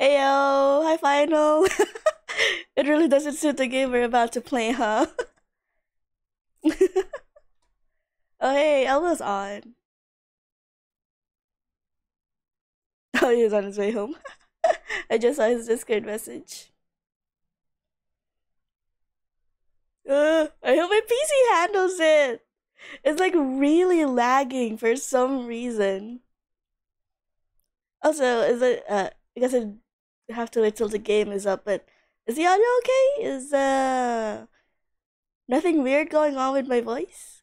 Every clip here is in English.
Heyo, hi final. it really doesn't suit the game we're about to play, huh? oh hey, Elbo's on. Oh, he's on his way home. I just saw his Discord message. Uh, I hope my PC handles it. It's like really lagging for some reason. Also, is it? Uh, I guess I have to wait till the game is up. But is the audio okay? Is uh nothing weird going on with my voice?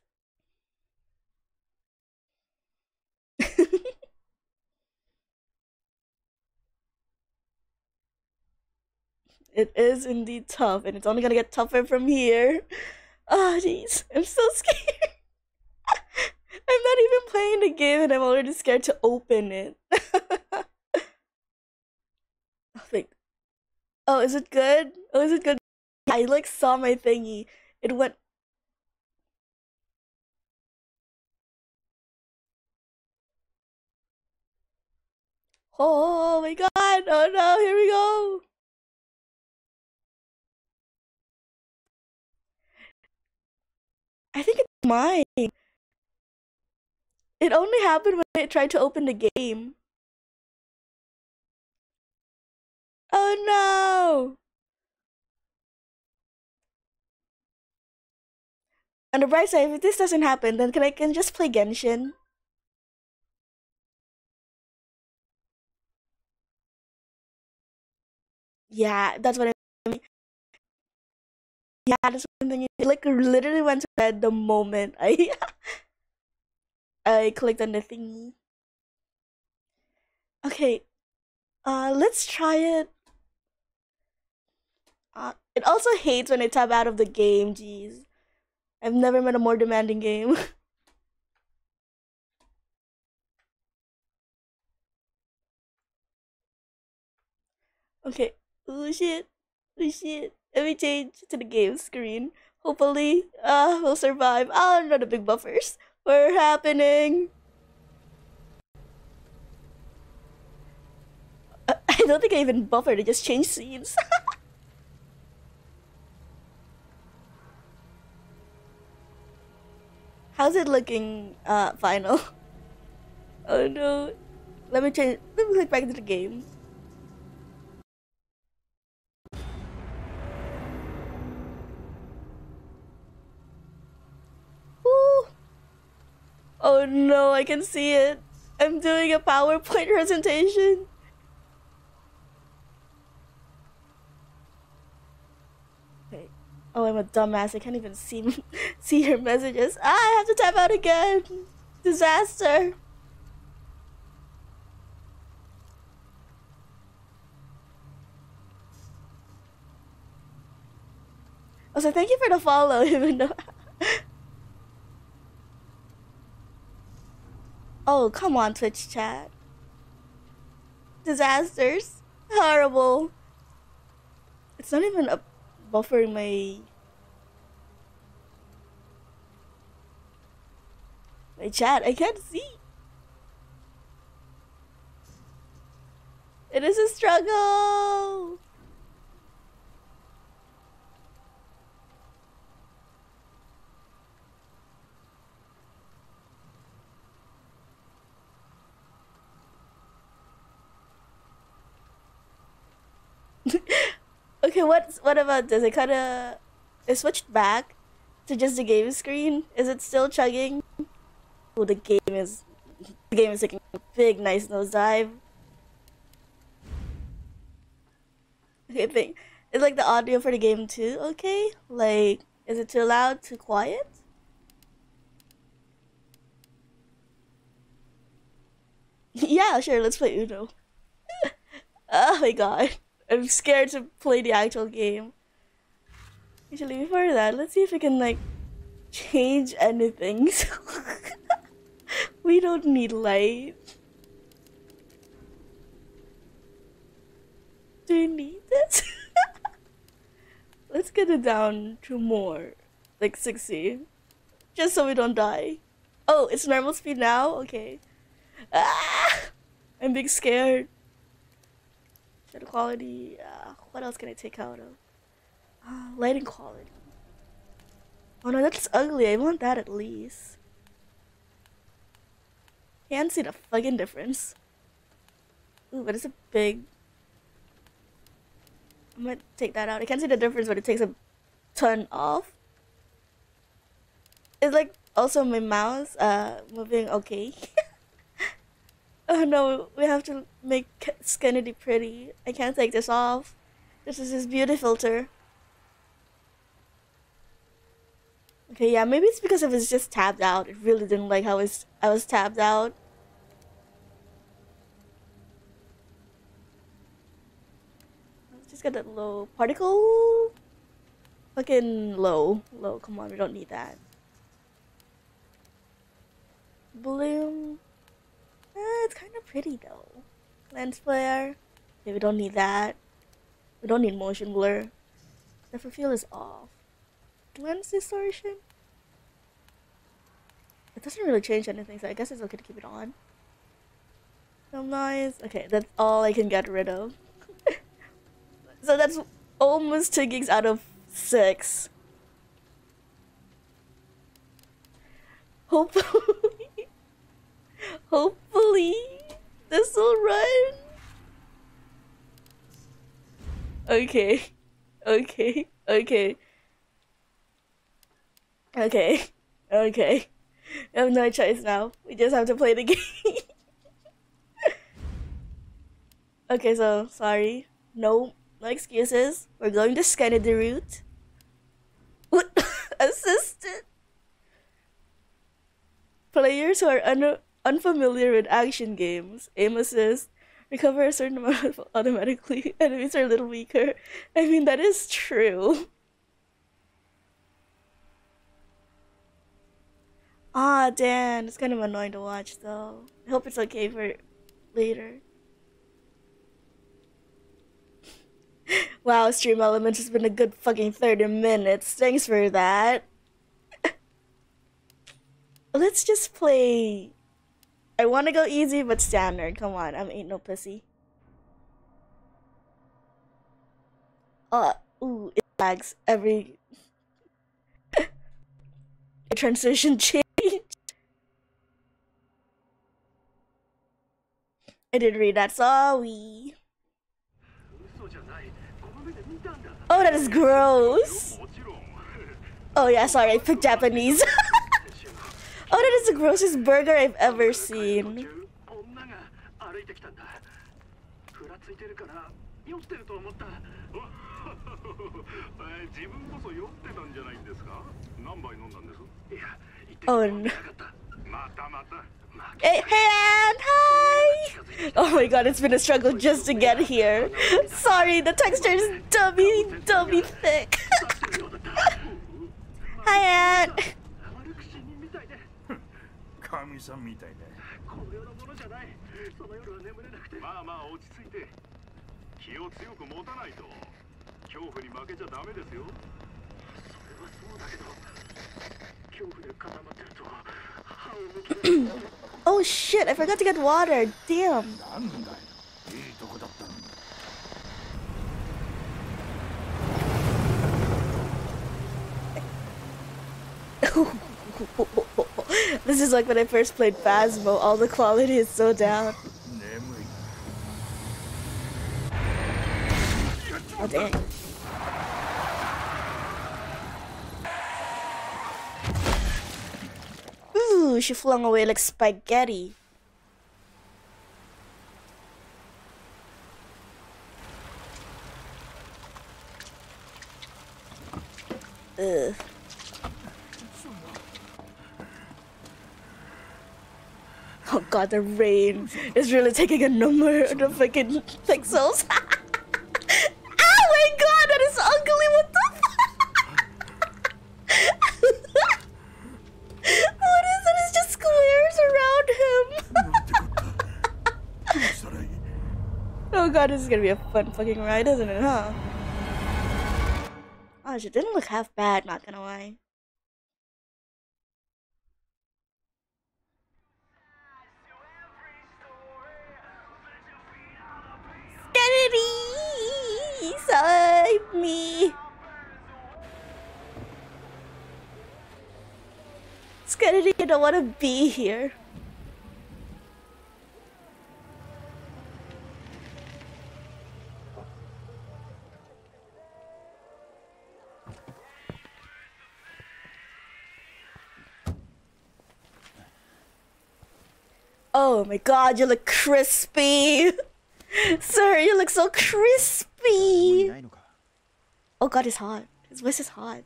It is indeed tough, and it's only gonna get tougher from here. Oh, jeez. I'm so scared. I'm not even playing the game, and I'm already scared to open it. Like, oh, is it good? Oh, is it good? I like saw my thingy. It went. Oh my god! Oh no! Here we go. I think it's mine. It only happened when I tried to open the game. Oh no! On the bright side, if this doesn't happen, then can I can just play Genshin? Yeah, that's what I mean. Yeah, that's thing. It like literally went to bed the moment I I clicked on the thingy. Okay, uh, let's try it. Uh, it also hates when I tab out of the game. Jeez, I've never met a more demanding game. okay. Oh shit. Oh shit. Let me change to the game screen. Hopefully, uh, we'll survive. Oh no, the big buffers were happening. Uh, I don't think I even buffered. I just changed scenes. How's it looking, uh, final? Oh no. Let me change. Let me click back into the game. Oh no, I can see it. I'm doing a PowerPoint presentation. Oh, I'm a dumbass. I can't even see see your messages. Ah, I have to type out again. Disaster. Also, thank you for the follow, even though. oh, come on, Twitch chat. Disasters. Horrible. It's not even a buffering my my chat. I can't see. It is a struggle. What what about this? I kinda I switched back to just the game screen. Is it still chugging? Oh, the game is the game is taking a big nice nosedive. Okay, thing. is like the audio for the game too okay? Like, is it too loud, too quiet? yeah, sure. Let's play Uno. oh my god. I'm scared to play the actual game. Actually, before that, let's see if we can like change anything. we don't need light. Do we need this? let's get it down to more, like 60, just so we don't die. Oh, it's normal speed now. Okay. Ah, I'm being scared. Quality. Uh, what else can I take out of? Uh, lighting quality. Oh no, that's ugly. I want that at least. Can't see the fucking difference. Ooh, but it's a big. I'm gonna take that out. I can't see the difference, but it takes a ton off. It's like also my mouse uh moving okay. oh no, we have to make Skennedy pretty. I can't take this off. This is his beauty filter. Okay, yeah, maybe it's because it was just tabbed out. It really didn't like how I was, I was tabbed out. Let's just get that low particle. Fucking low. Low, come on, we don't need that. Bloom. Eh, it's kind of pretty though. Lens flare. Okay, we don't need that. We don't need motion blur. The feel is off lens distortion. It doesn't really change anything, so I guess it's okay to keep it on. Film noise. Okay, that's all I can get rid of. so that's almost 2 gigs out of 6. Hopefully, hopefully, this will run. Okay, okay, okay. Okay. Okay. We have no choice now. We just have to play the game. okay, so sorry. No no excuses. We're going to scan the route. Assistant. Players who are un unfamiliar with action games, aim assist, recover a certain amount automatically. Enemies are a little weaker. I mean, that is true. Ah, Dan, It's kind of annoying to watch, though. I hope it's okay for later. wow, Stream Elements has been a good fucking 30 minutes. Thanks for that. Let's just play... I want to go easy, but standard. Come on, I'm ain't no pussy. Uh, ooh, it lags every... transition change. I didn't read that, sorry. Oh, that is gross. Oh yeah, sorry, I picked Japanese. oh, that is the grossest burger I've ever seen. Oh no. Hey, hey, Anne! Hi! Oh my god, it's been a struggle just to get here. Sorry, the texture is dummy, dummy thick. Hi, Anne! 神さんみたいこのうものじゃない。その夜は眠れなくて。まあまあ落ち着いて気を強く持たないと。恐怖に負けちゃダメですよ。それはそうだけど。恐怖で固まってると。歯 を Oh shit, I forgot to get water. Damn. oh. this is like when I first played Phasmo, all the quality is so down. Oh dang. Ooh, she flung away like spaghetti. Ugh. Oh god, the rain is really taking a number of the fucking pixels. oh my god, that is ugly, what the What is it? It's just squares around him. oh god, this is gonna be a fun fucking ride, isn't it, huh? Oh, she didn't look half bad, not gonna lie. Please help me. Kennedy, I don't want to be here. Oh my god, you look crispy! Sir, you look so crispy! Oh god, he's hot. His voice is hot.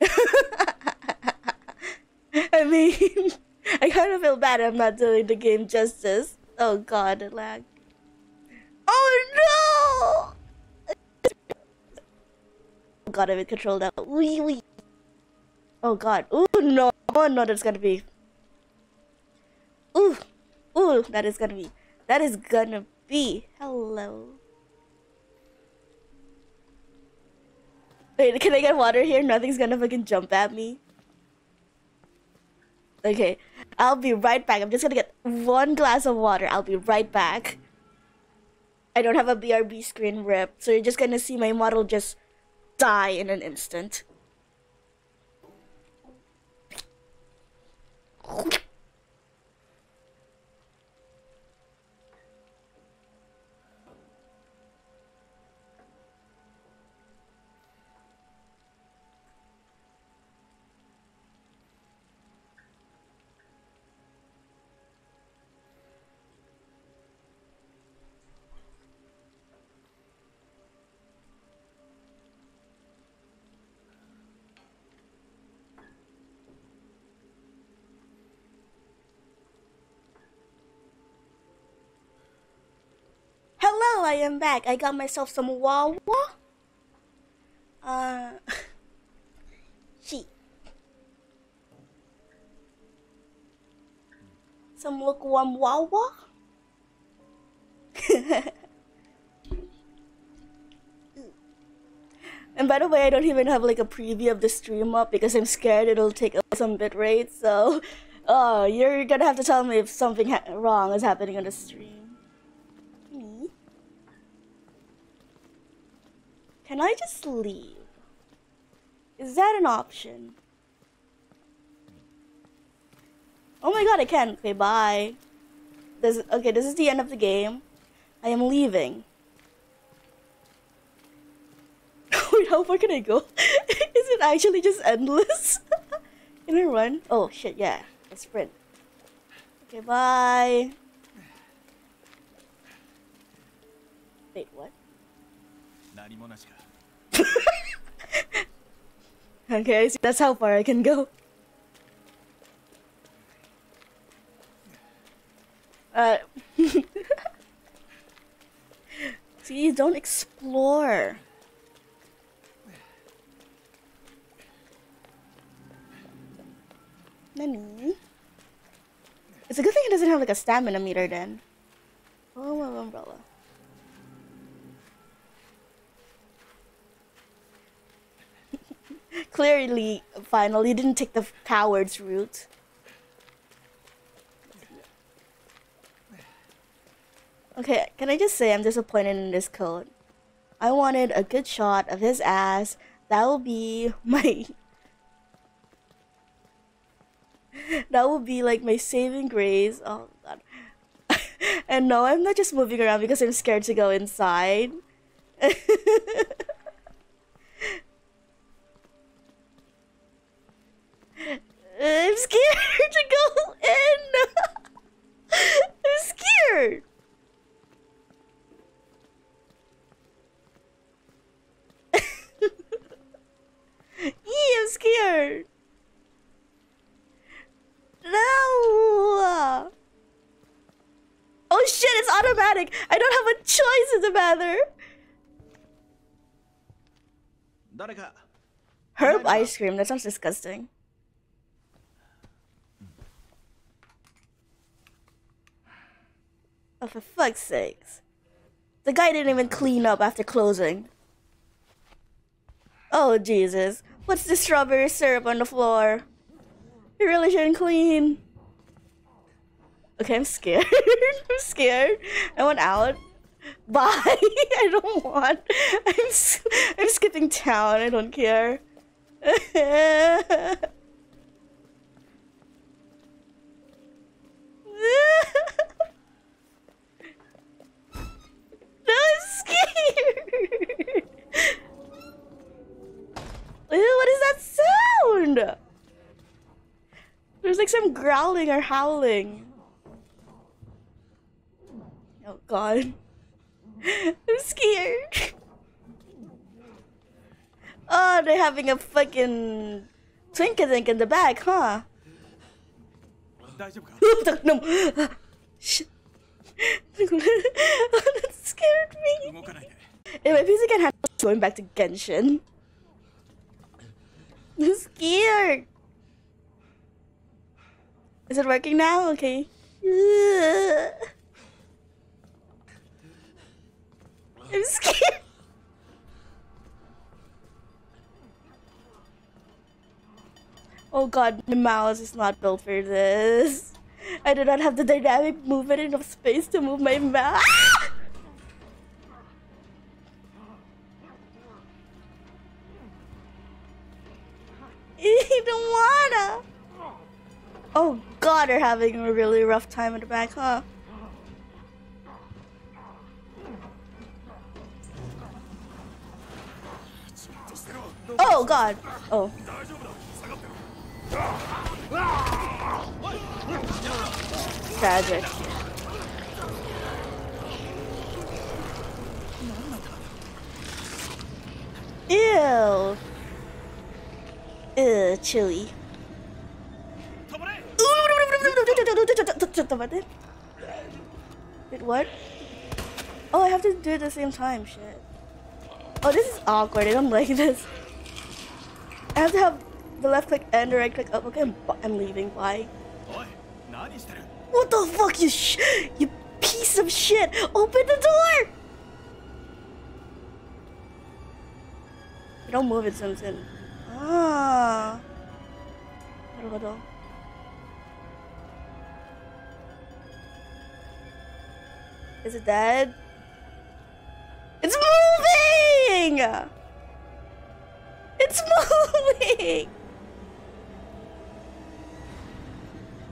I mean, I kind of feel bad I'm not doing the game justice. Oh god, the lag. Oh no! God, I'm in control now. Wee wee. Oh god. Oh no. Oh no, that's gonna be. Ooh. Ooh, that is gonna be. That is gonna be. Hello. Wait, can I get water here? Nothing's gonna fucking jump at me. Okay, I'll be right back. I'm just gonna get one glass of water. I'll be right back. I don't have a BRB screen rip, so you're just gonna see my model just die in an instant. I am back. I got myself some Wawa. Uh, she. Some lukewarm Wawa. and by the way, I don't even have like a preview of the stream up because I'm scared it'll take up some bitrate. So, uh, you're gonna have to tell me if something wrong is happening on the stream. Can I just leave? Is that an option? Oh my god, I can. Okay, bye. This, okay, this is the end of the game. I am leaving. Wait, how far can I go? is it actually just endless? can I run? Oh shit, yeah. I sprint. Okay, bye. Wait, what? okay, so that's how far I can go. Uh, see, don't explore. Nani? It's a good thing it doesn't have like a stamina meter then. Oh, my umbrella. Clearly, finally, didn't take the coward's route. Okay, can I just say I'm disappointed in this code? I wanted a good shot of his ass. That will be my... that will be like my saving grace. Oh god. and no, I'm not just moving around because I'm scared to go inside. I'm scared to go in. I'm scared. yeah, I'm scared. No. Oh shit, it's automatic. I don't have a choice in the matter. Herb ice cream, that sounds disgusting. Oh, for fuck's sakes. The guy didn't even clean up after closing. Oh, Jesus. What's the strawberry syrup on the floor? You really shouldn't clean. Okay, I'm scared. I'm scared. I want out. Bye. I don't want. I'm, I'm skipping town. I don't care. scared. Ew, what is that sound? There's like some growling or howling. Oh god. I'm scared. Oh, they're having a fucking twinkadink in the back, huh? Oh, oh, that's scared me. If my PC can handle going back to Genshin. I'm scared. Is it working now? Okay. I'm scared. Oh god, my mouse is not built for this. I do not have the dynamic movement enough space to move my mouse. Don't wanna. Oh god, they're having a really rough time in the back, huh? Oh god. Oh. Tragic. Ew. Uh, chili. Wait, what? Oh, I have to do it at the same time, shit. Oh, this is awkward, I don't like this. I have to have the left click and the right click up. Okay, I'm, I'm leaving, bye. What the fuck, you sh you piece of shit! Open the door! Don't move it, Simpson. Ah. 아. Is it dead? It's moving! It's moving!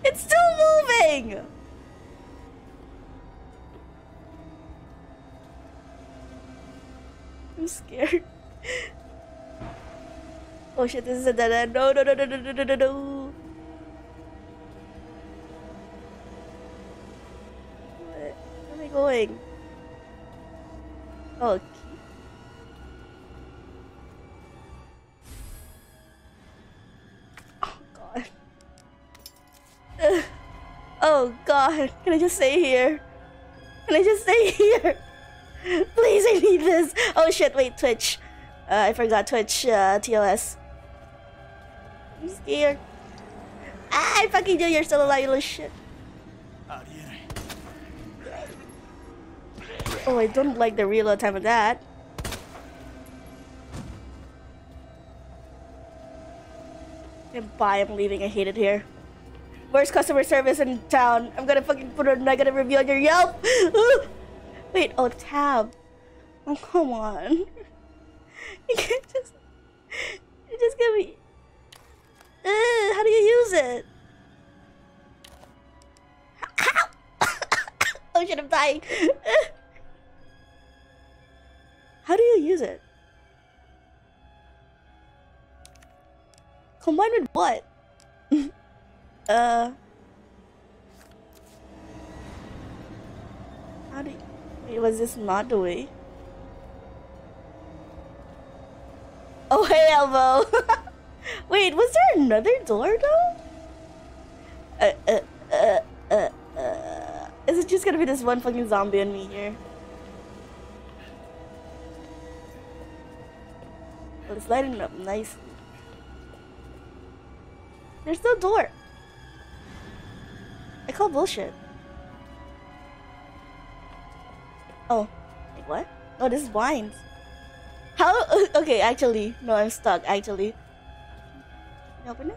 It's still moving! I'm scared. Oh shit, this is a dead end. No, no, no, no, no, no, no, no, no. Where am I going? Key. Oh god. Ugh. Oh god, can I just stay here? Can I just stay here? Please, I need this. Oh shit, wait, Twitch. Uh, I forgot Twitch uh, TOS. I'm scared. I fucking do you're still alive, you little shit. Oh, I don't like the reload time of that. And bye, I'm leaving. I hate it here. Worst customer service in town. I'm gonna fucking put a negative review on your Yelp. Wait, oh, tab. Oh, come on. You can't just. You just give me. Uh, how do you use it? oh shit, I'm dying. How do you use it? Combined with what? uh. How do you, wait, was this not the way? Oh, hey, Elbow! wait, was there another door though? Uh, uh, uh, uh, uh. Is it just gonna be this one fucking zombie and me here? Well, it's lighting up nicely. There's no door. I call bullshit. Oh, wait, what? Oh, this is. How? Okay, actually, no, I'm stuck. Actually, you?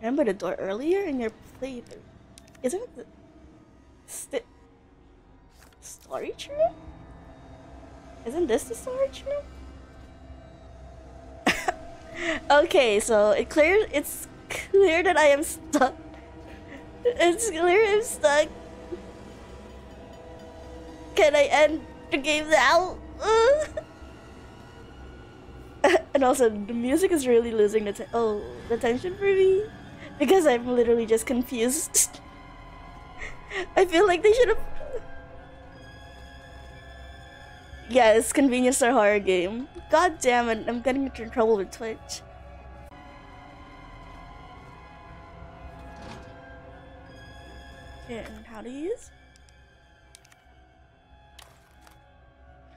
Remember the door earlier in your playthrough? Isn't it the st- storage? Isn't this the storage room? okay, so it clear it's clear that I am stuck. It's clear I'm stuck. Can I end the game now? and also, the music is really losing the oh the tension for me because I'm literally just confused. I feel like they should have. Yes, convenience store horror game. God damn it, I'm getting into trouble with Twitch. Okay, and how do you use?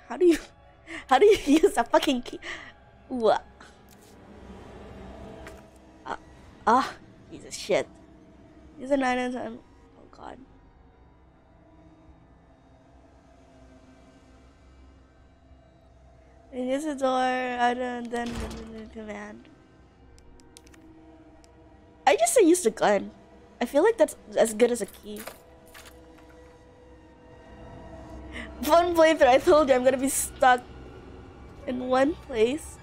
How do you how do you use a fucking key? What? Ah, ah, piece of shit. Use a nine and ten. Oh god. And use a door, I don't then command. I just say use the gun. I feel like that's as good as a key. Fun playthrough, I told you I'm gonna be stuck in one place.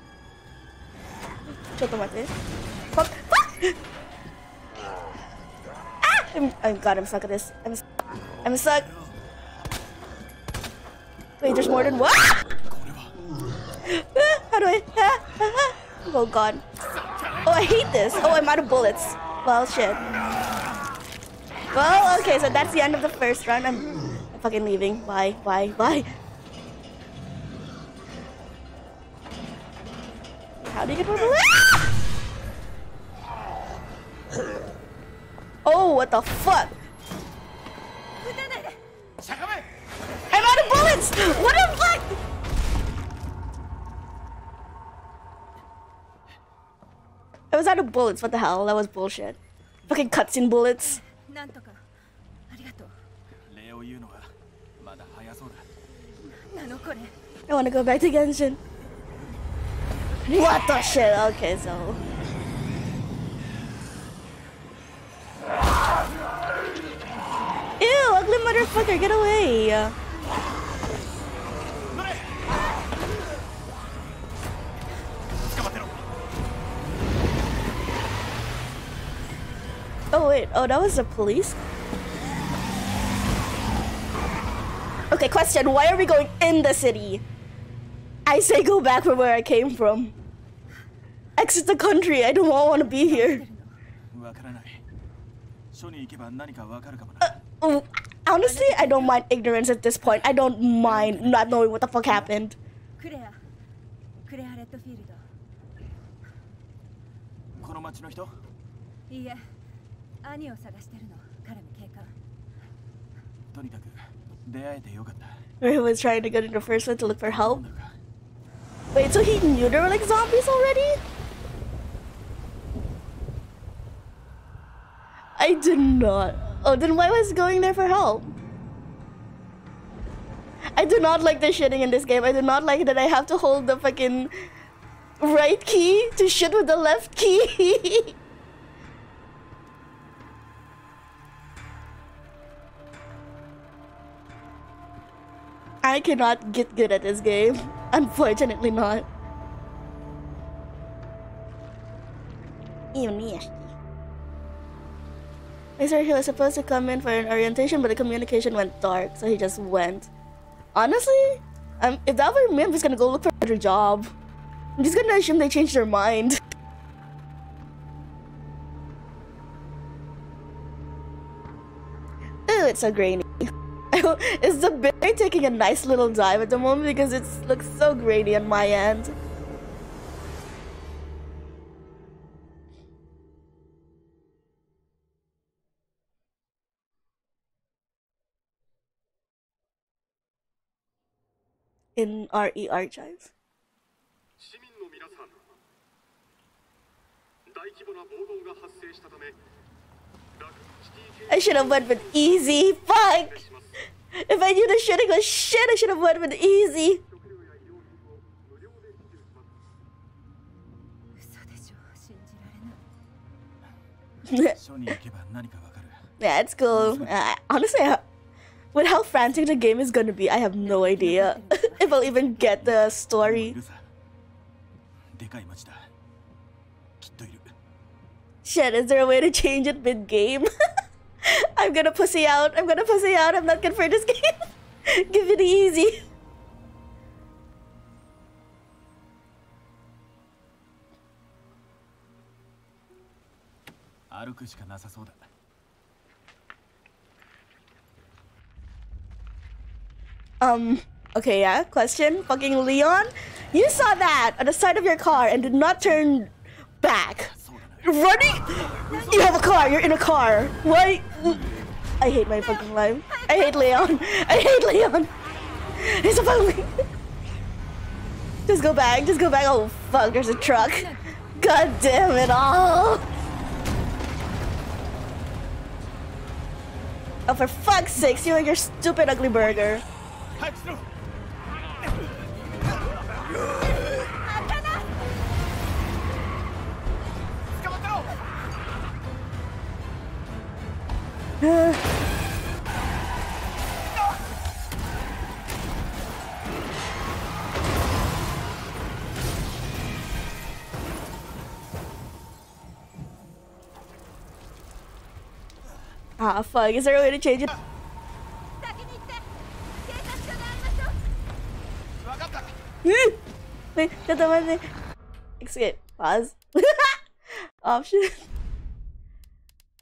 Chotomate. Fuck! Fuck! Ah! I'm, oh god, I'm stuck at this. I'm, I'm stuck. Wait, there's more than one. Ah! これは Ah, How do I? Ah, ah, ah. Oh god. Oh, I hate this. Oh, I'm out of bullets. Well, shit. Well, okay, so that's the end of the first round. I'm, I'm fucking leaving. Bye, bye, bye. How do you get more bullets? Ah! Oh, what the fuck? しゃがめ I'm out of bullets! What the fuck? I was out of bullets. What the hell? That was bullshit. Fucking cutscene bullets. なんとかありがとう礼を言うのはまだ早そうだなのこれ I want to go back to Genshin. What the shit? Okay, so. Ew, ugly motherfucker, get away! Oh wait, oh that was the police? Okay, question, why are we going in the city? I say go back from where I came from. Exit the country. I don't want to be here. Uh, oh, honestly, I don't mind ignorance at this point. I don't mind not knowing what the fuck happened. Ray was trying to get into the first one to look for help. Wait, so he knew there were like zombies already? I did not. Oh, then why was going there for help? I do not like the shitting in this game. I do not like that I have to hold the fucking right key to shit with the left key. I cannot get good at this game. Unfortunately not. Ew, nasty. I swear he was supposed to come in for an orientation, but the communication went dark, so he just went. Honestly, um, if that were me, I'm just gonna go look for another job. I'm just gonna assume they changed their mind. Ooh, it's so grainy Is the berry taking a nice little dive at the moment because it looks so grainy on my end? In RE archives. 市民の皆さん大規模な暴動が発生したためラクシティ I should have went with easy. Fuck. If I knew the shooting was shit, I should have went with easy. yeah, it's cool. Uh, honestly, I, with how frantic the game is gonna be, I have no idea if I'll even get the story. Shit, is there a way to change it mid-game? I'm gonna pussy out. I'm gonna pussy out. I'm not good for this game. Give it easy. Um, okay, yeah. Question? Fucking Leon? You saw that on the side of your car and did not turn back. Running? You have a car. You're in a car. Why? I hate my fucking life. I hate Leon. I hate Leon. He's a fucking. Just go back. Just go back. Oh fuck! There's a truck. God damn it all. Oh, for fuck's sake, you and your stupid ugly burger. Ah, fuck. Is there a way to change it? Hmm. Wait, shut the one Escape. Pause. Option.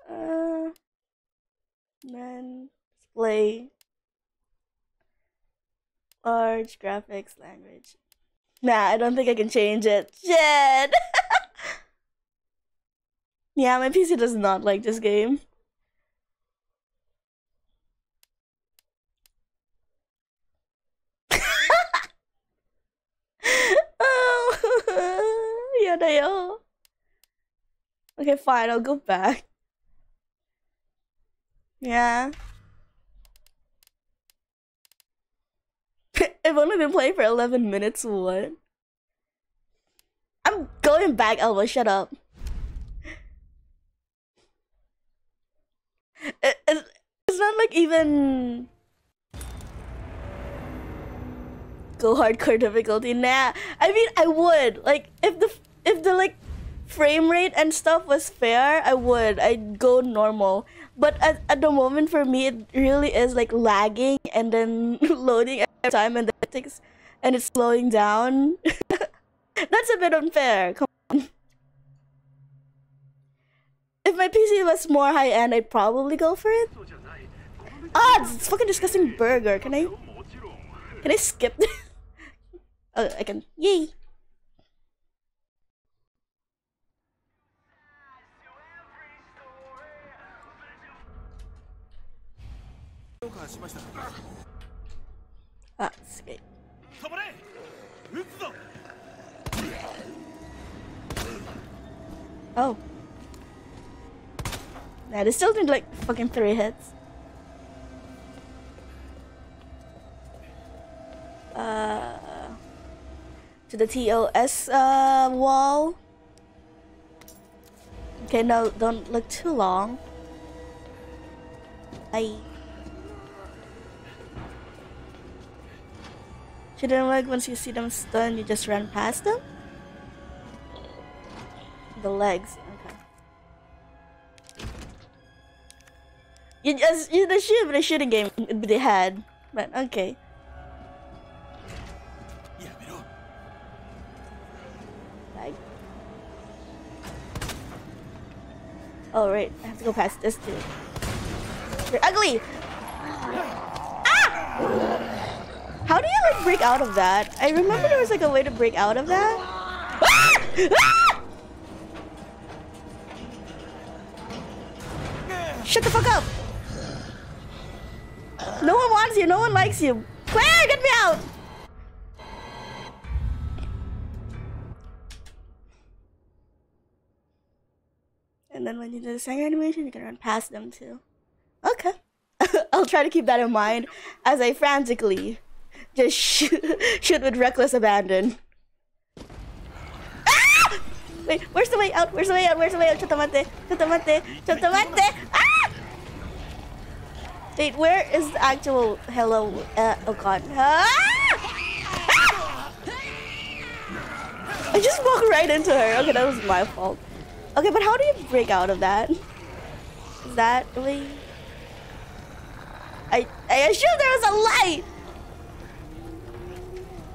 Uh then display. Large graphics language. Nah, I don't think I can change it. Shit. yeah, my PC does not like this game. oh, yada yo. Okay, fine, I'll go back. Yeah. I've only been playing for 11 minutes, what? I'm going back, Elva, shut up. It, it's, it's not like even go hardcore difficulty. Nah, I mean I would like if the if the like frame rate and stuff was fair, I would. I'd go normal but at, at the moment for me it really is like lagging and then loading every time and then it takes and it's slowing down. That's a bit unfair. Come on. If my pc was more high end i'd probably go for it. Ah it's fucking disgusting burger. Can i can i skip this? Oh i can. Yay. どうかしました Ah, escape. 止まれ撃つぞ Oh. Nah, they still need like fucking three hits. Uh, to the TOS uh, wall. Okay, no, don't look too long. I. Shouldn't work once you see them stunned, you just run past them? The legs, okay. You just, you, the, shoot, the shooting game they had, but okay. Oh, right. I have to go past this dude. You're ugly! Ah! How do you like break out of that? I remember there was like a way to break out of that. Ah! Shut the fuck up! No one wants you. No one likes you. Claire, get me out! And then when you do the second animation, you can run past them too. Okay. I'll try to keep that in mind as I frantically just shoot, shoot with reckless abandon. Ah! Wait, where's the way out? Where's the way out? Where's the way out? Chotomate, chotomate, chotomate. Ah! Wait, where is the actual hello? Uh, oh god. Ah! Ah! I just walked right into her. Okay, that was my fault. Okay, but how do you break out of that? Is that way? I I assume there was a light.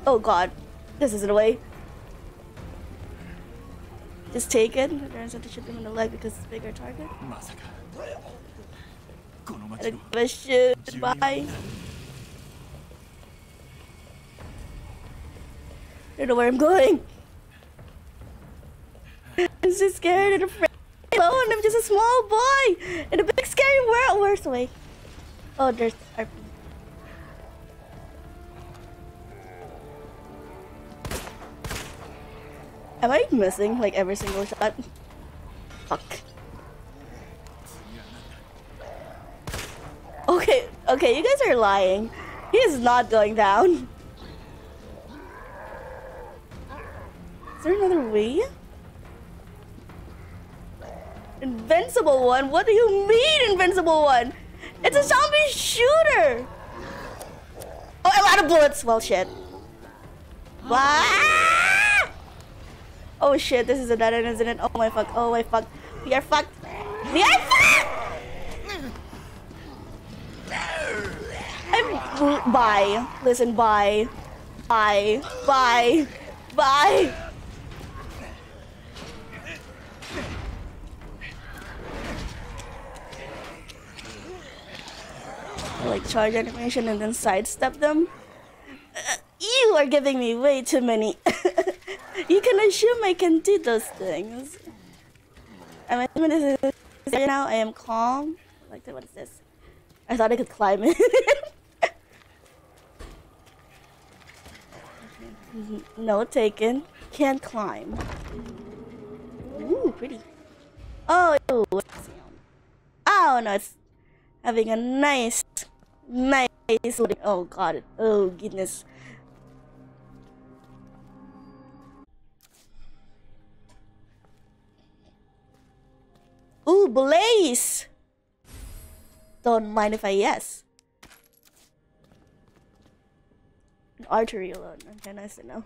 Oh god, this isn't a way. Just take it. There's to shoot him in the leg because it's a bigger target. I a shit. Goodbye. I don't know where I'm going. I'm so scared and afraid. Alone, I'm just a small boy in a big scary world. Where's the way? Oh, there's our Am I missing like every single shot? Fuck. Okay, okay, you guys are lying. He is not going down. Is there another way? Invincible one? What do you mean, invincible one? It's a zombie shooter! Oh, I'm out of bullets. Well, shit. Wah! Oh shit, this is a dead end, isn't it? Oh my fuck, oh my fuck. We are fucked. We are fucked! I'm bye. Listen, bye. Bye. Bye. Bye. I, like charge animation and then sidestep them. You are giving me way too many. you can assume I can do those things. Am I this right now? I am calm. Like what is this? I thought I could climb it. no taken. Can't climb. Ooh, pretty. Oh? Oh no, it's having a nice, nice. Oh god, oh goodness. Ooh, Blaze! Don't mind if I yes. Archery alone. Okay, nice to know.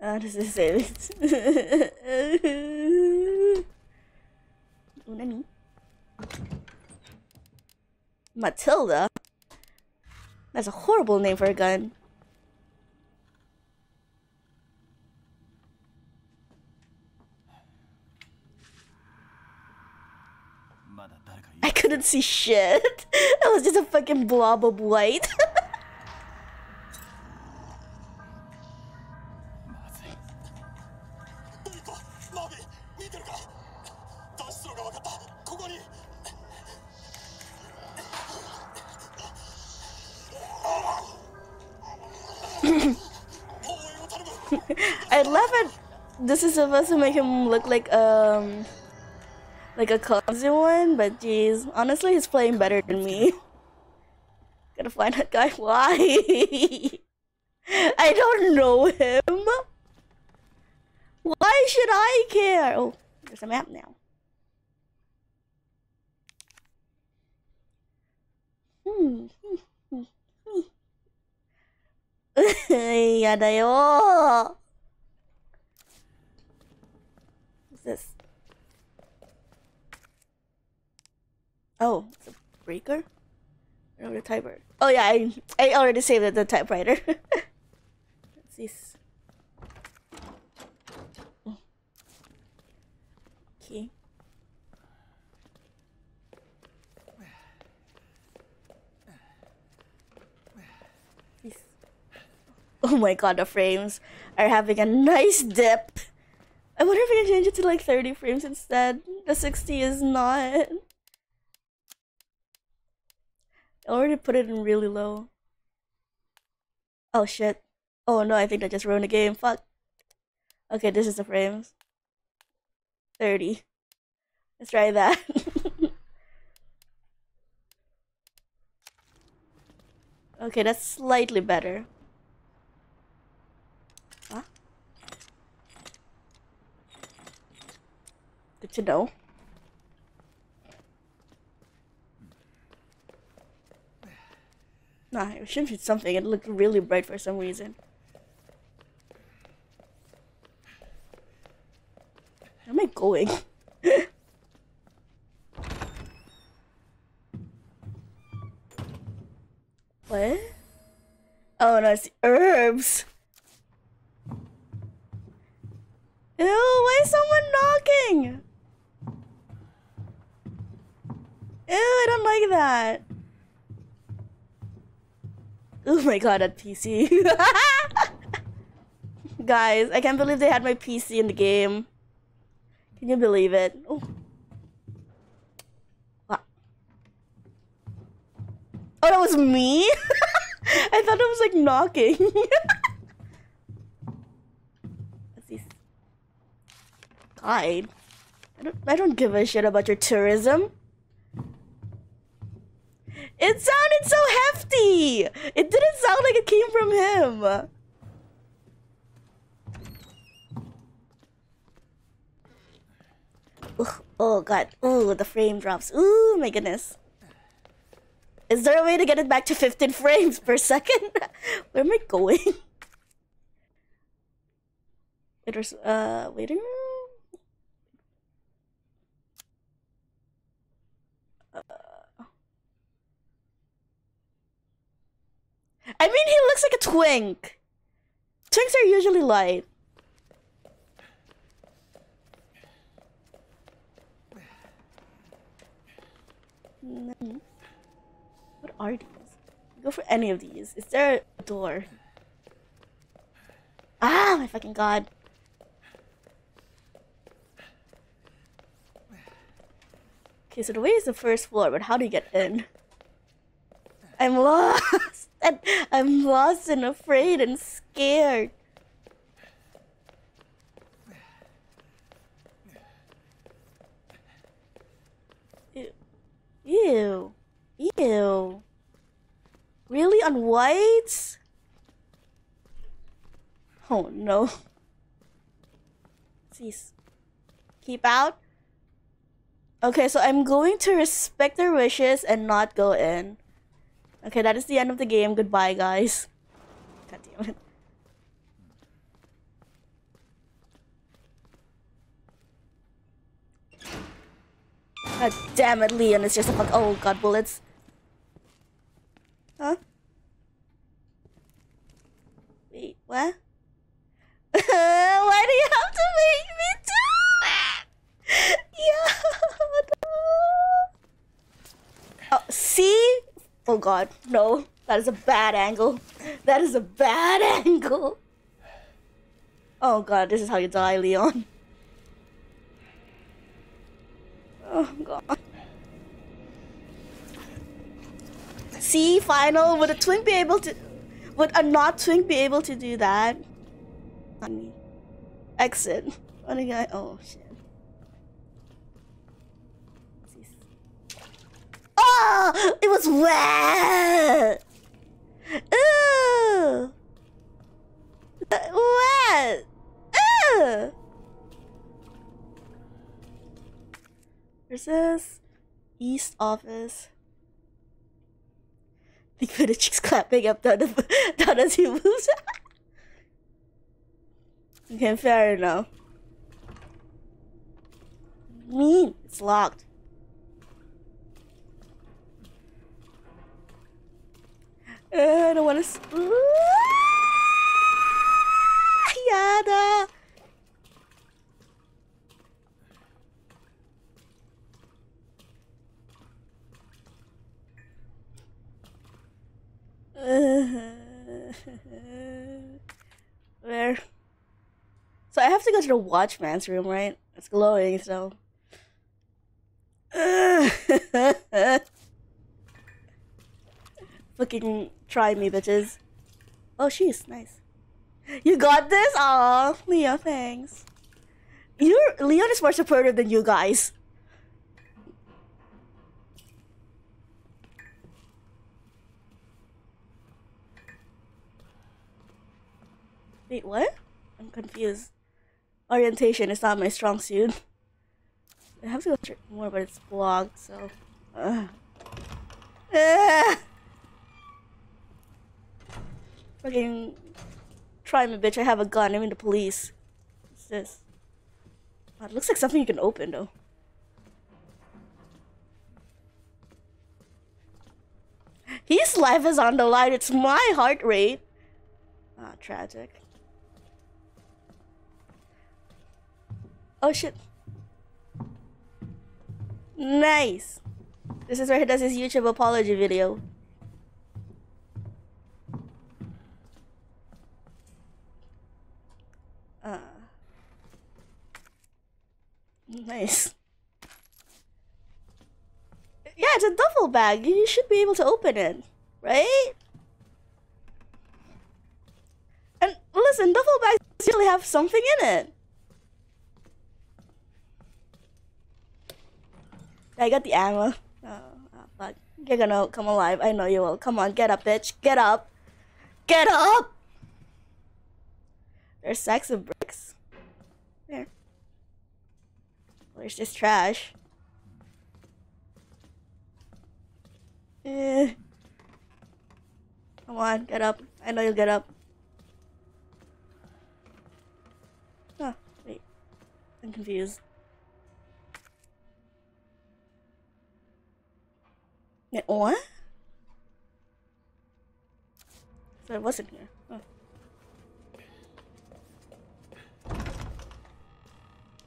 Ah, this is it. Unani. Matilda? That's a horrible name for a gun. I couldn't see shit. I was just a fucking blob of white. I love it. this is supposed to make him look like um like a clumsy one, but geez, honestly, he's playing better than me. Gotta find that guy. Why? I don't know him. Why should I care? Oh, there's a map now. Hmm. やだよー What's this? Oh, it's a breaker? Or the typewriter? Oh yeah, I, I already saved it, the typewriter. What's this? Okay. This. Oh my god, the frames are having a nice dip. I wonder if I can change it to like 30 frames instead. The 60 is not. I already put it in really low. Oh shit. Oh no, I think I just ruined the game. Fuck. Okay, this is the frames. 30. Let's try that. okay, that's slightly better. Huh? Good to know. Nah, it be something. It looked really bright for some reason. Where am I going? what? Oh no, it's herbs. Ew, why is someone knocking? Ew, I don't like that. Oh my god, that PC. Guys, I can't believe they had my PC in the game. Can you believe it? Oh. Oh, that was me? I thought it was like knocking. What's this? Guide? I don't, I don't give a shit about your tourism. It sounded so hefty! It didn't sound like it came from him. Oh god. Ooh, the frame drops. Ooh, my goodness. Is there a way to get it back to 15 frames per second? Where am I going? It was, uh, waiting room? Uh, I mean, he looks like a twink. Twinks are usually light. What are these? Go for any of these. Is there a door? Ah, my fucking god. Okay, so the way is the first floor, but how do you get in? I'm lost. And I'm lost and afraid and scared. Ew. Ew. Really? On whites? Oh no. Please. Keep out. Okay, so I'm going to respect their wishes and not go in. Okay, that is the end of the game. Goodbye, guys. God damn it. God damn it, Leon. It's just a fuck. Oh, God, bullets. Huh? Wait, what? Why do you have to make me do it? Yeah. Oh, see? Oh god, no. That is a bad angle. That is a bad angle. Oh god, this is how you die, Leon. Oh god. See, final. Would a twink be able to... Would a not twink be able to do that? Exit. What guy. Oh, shit. Oh, it was wet. Ooh. Uh, wet. Ooh. Where's this? East office. The the chicks clapping up down, the, down as he moves. okay, fair enough. Mean, it's locked. I don't want to. Yada. Where? So I have to go to the watchman's room, right? It's glowing, so. Fucking try me, bitches. Oh, she's nice. You got this? Aw, Leo, thanks. You're, Leon is more supportive than you guys. Wait, what? I'm confused. Orientation is not my strong suit. I have to go more, but it's blocked, so... Fucking try me, bitch. I have a gun. I'm in the police. What's this? It looks like something you can open, though. His life is on the line. It's my heart rate. Ah, tragic. Oh shit. Nice. This is where he does his YouTube apology video. Uh. Nice. Yeah, it's a duffel bag. You should be able to open it, right? And listen, duffel bags usually have something in it. I got the ammo. Oh, oh, fuck. You're gonna come alive. I know you will. Come on, get up, bitch. Get up. Get up! There's sacks of bricks. There. There's just trash. Eh. Come on, get up. I know you'll get up. Oh, wait. I'm confused. What? So it wasn't here. Oh.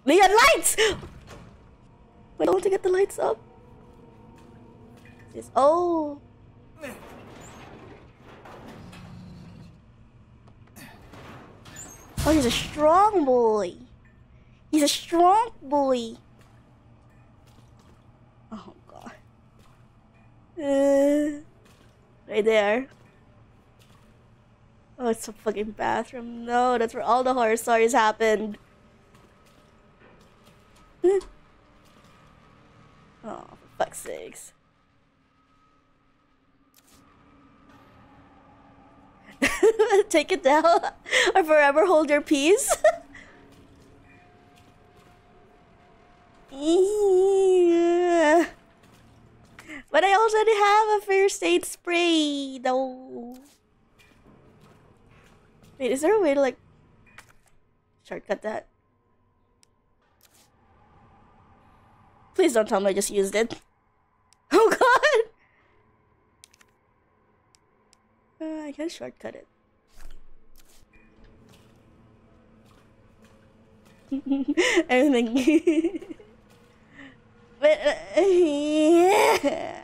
Neon lights! Wait, I want to get the lights up. This oh. Oh, he's a strong boy. He's a strong boy. Oh god. Uh, right there. Oh, it's a fucking bathroom. No, that's where all the horror stories happened. oh, for fuck's sakes. Take it down or forever hold your peace. Yeah. But I already have a first aid spray, though. Wait, is there a way to like shortcut that? Please don't tell me I just used it. Oh god! Uh, I can shortcut it. Everything. but uh, yeah.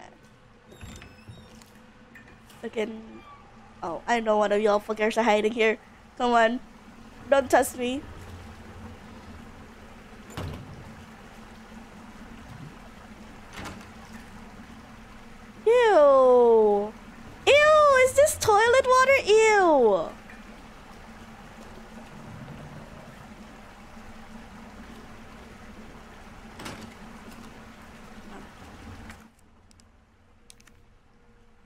Fucking. Oh, I know one of y'all fuckers are hiding here. Come on, don't test me. Ew. Ew, is this toilet water? Ew.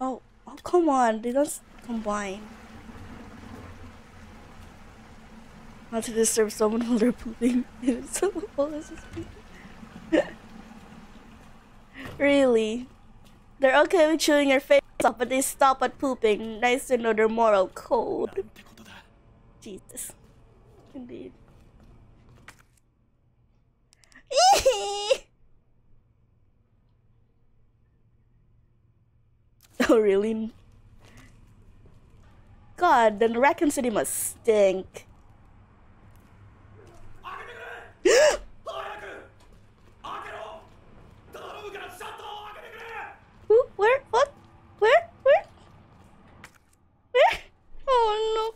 Oh, oh, come on, they don't combine. Not to disturb someone while they're pooping. pooping. really? They're okay with chewing your face off, but they stop at pooping. Nice to know their moral code. Jesus. Indeed. oh, really? god, then Raccoon City must stink. Who? Where? What? Where? Where? Where? Oh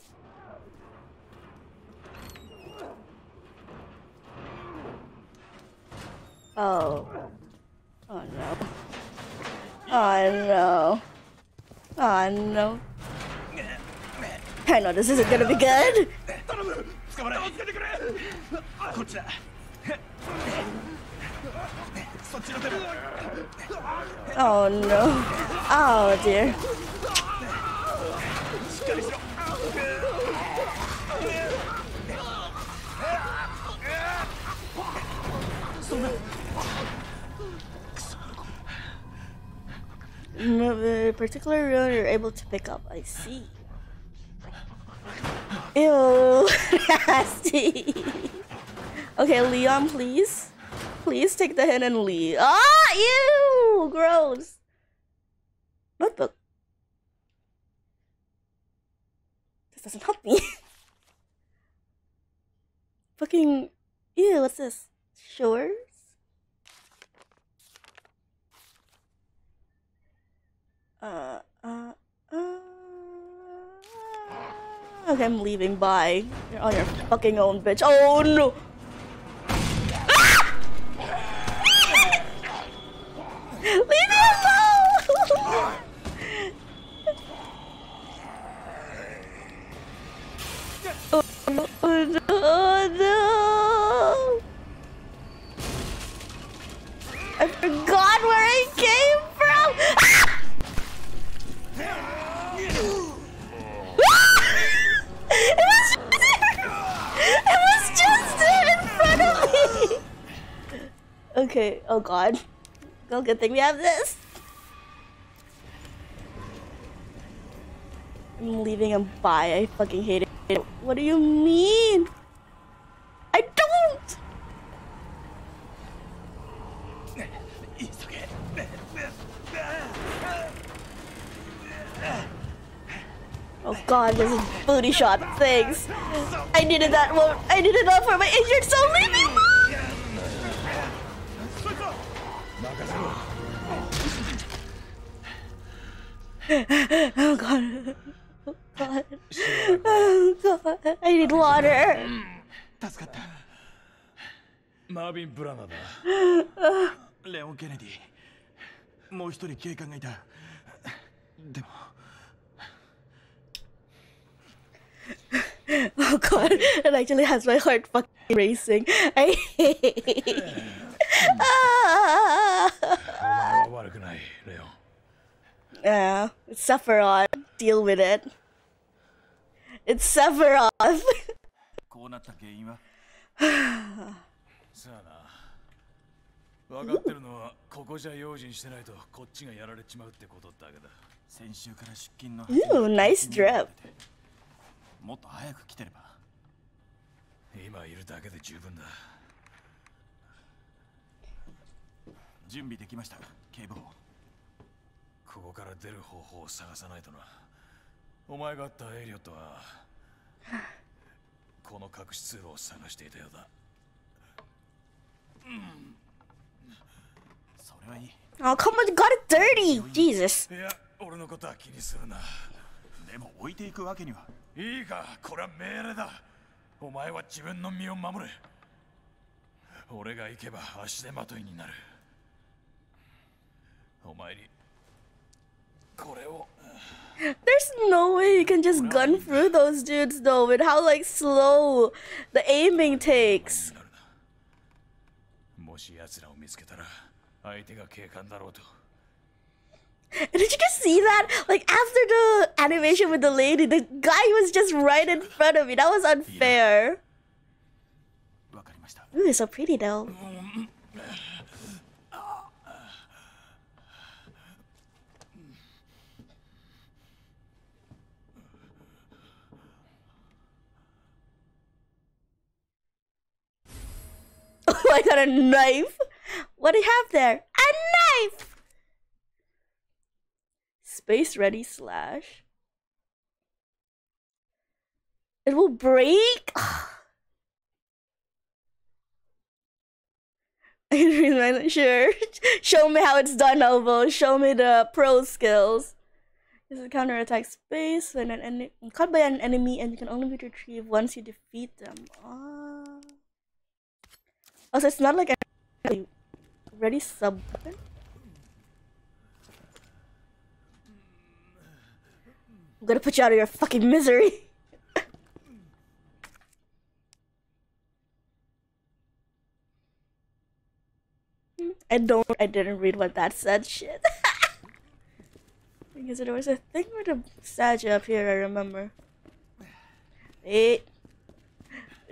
no. Oh. Oh no. Oh no. Oh no. I know this isn't gonna be good. Oh no. Oh dear. Mm, uh, no particular rune you're able to pick up, I see. Ew, nasty. Okay, Leon, please. Please take the hint and leave. Ah, ew, gross. Notebook. This doesn't help me. Fucking, ew, what's this? Shores? Uh, uh. Okay, I'm leaving. Bye. You're on your fucking own, bitch. Oh no! Oh God. Oh, good thing we have this. I'm leaving him by. I fucking hate it. What do you mean? I don't. 急げ Oh God, this is booty shot things. I needed that one. I needed that for my injured soul. Leave me Oh God. Oh God. Oh God. I need water. 助かったマービン・ブラナだレオン・ケネディもう一人警官がいたでも Oh God. It actually has my heart fucking racing. I hate. Yeah, it's Sephiroth. Deal with it. It's Sephiroth. こうなった原因は？さあな分かってるのはここじゃ用心してないとこっちがやられちまうってことだけだ先週から出勤の Ooh, nice drip. もっと早く来てれば今いるだけで十分だ準備できました警部補ここから出る方法を探さないとな。お前が会ったエイリオットはこの隠し通路を探していたようだ。それはいい。Oh, come on, got it dirty. Jesus. いや俺のことは気にするな。でも置いていくわけには。いいかこれは命令だ。お前は自分の身を守れ。俺が行けば足手まといになる。お前に There's no way you can just gun through those dudes though with how like slow the aiming takes. なるなもし奴らを見つけたら相手が警官だろうと Did you just see that? Like after the animation with the lady, the guy was just right in front of me. That was unfair. わかりました Ooh, so pretty though. Oh, I got a knife. What do you have there? A knife. Space ready slash. It will break. sure. Show me how it's done, Ovo. Show me the pro skills. This is counterattack space when an enemy caught by an enemy and you can only be retrieved once you defeat them. Oh, Oh, so it's not like a ready sub weapon? I'm gonna put you out of your fucking misery. I don't. I didn't read what that said. Shit. because there was a thing with a statue up here. I remember. And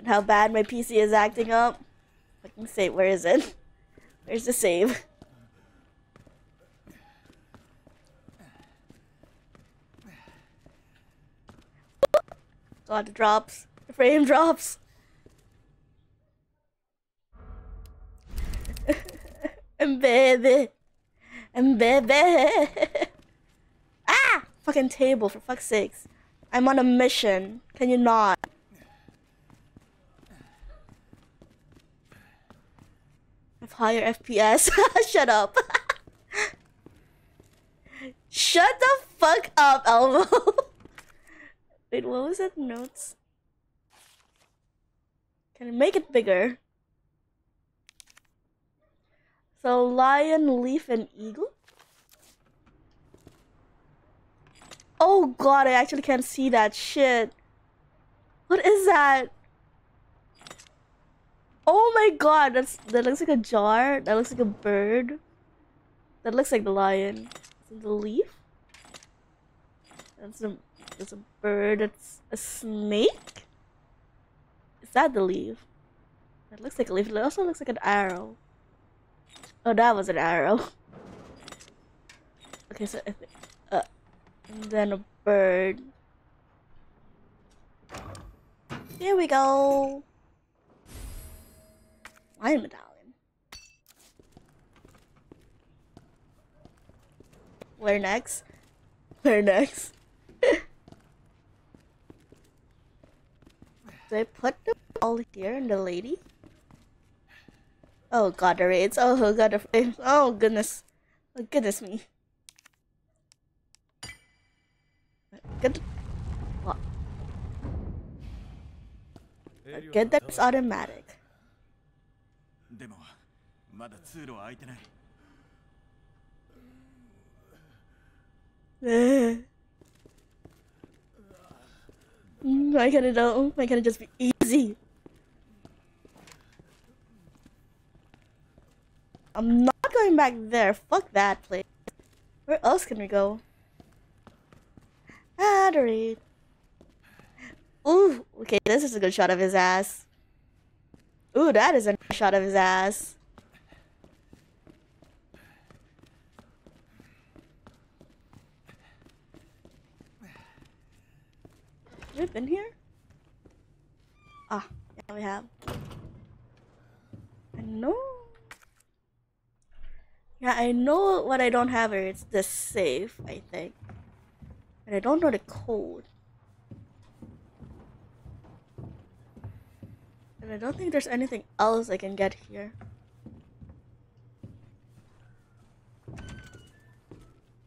how bad my PC is acting up. Fucking save. Where is it? Where's the save? God, it drops. The frame drops. and baby. And baby. ah! Fucking table, for fuck's sakes. I'm on a mission. Can you not? Higher FPS. Shut up. Shut the fuck up, Elmo. Wait, what was that notes? Can I make it bigger? So lion, leaf, and eagle? Oh god, I actually can't see that shit. What is that? Oh my god, that's that looks like a jar. That looks like a bird. That looks like the lion. Is it the leaf? That's a that's a bird. That's a snake. Is that the leaf? That looks like a leaf. It also looks like an arrow. Oh, that was an arrow. Okay, so I think, uh, then a bird. Here we go. Lion medallion. Where next? Where next? Do I put the ball here and the lady? Oh god, the raids. Oh, oh god, the frames. Oh goodness. Oh goodness me. Good. What? Good that's automatic. でもまだ通路は開いてない Why can't it all? Why can't it just be easy? I'm not going back there. Fuck that place. Where else can we go? Ah, the raid. Ooh, okay, this is a good shot of his ass. Ooh, that is a shot of his ass. Have we been here? Ah, yeah, we have. I know. Yeah, I know what I don't have here. It's the safe, I think. But I don't know the code. And I don't think there's anything else I can get here.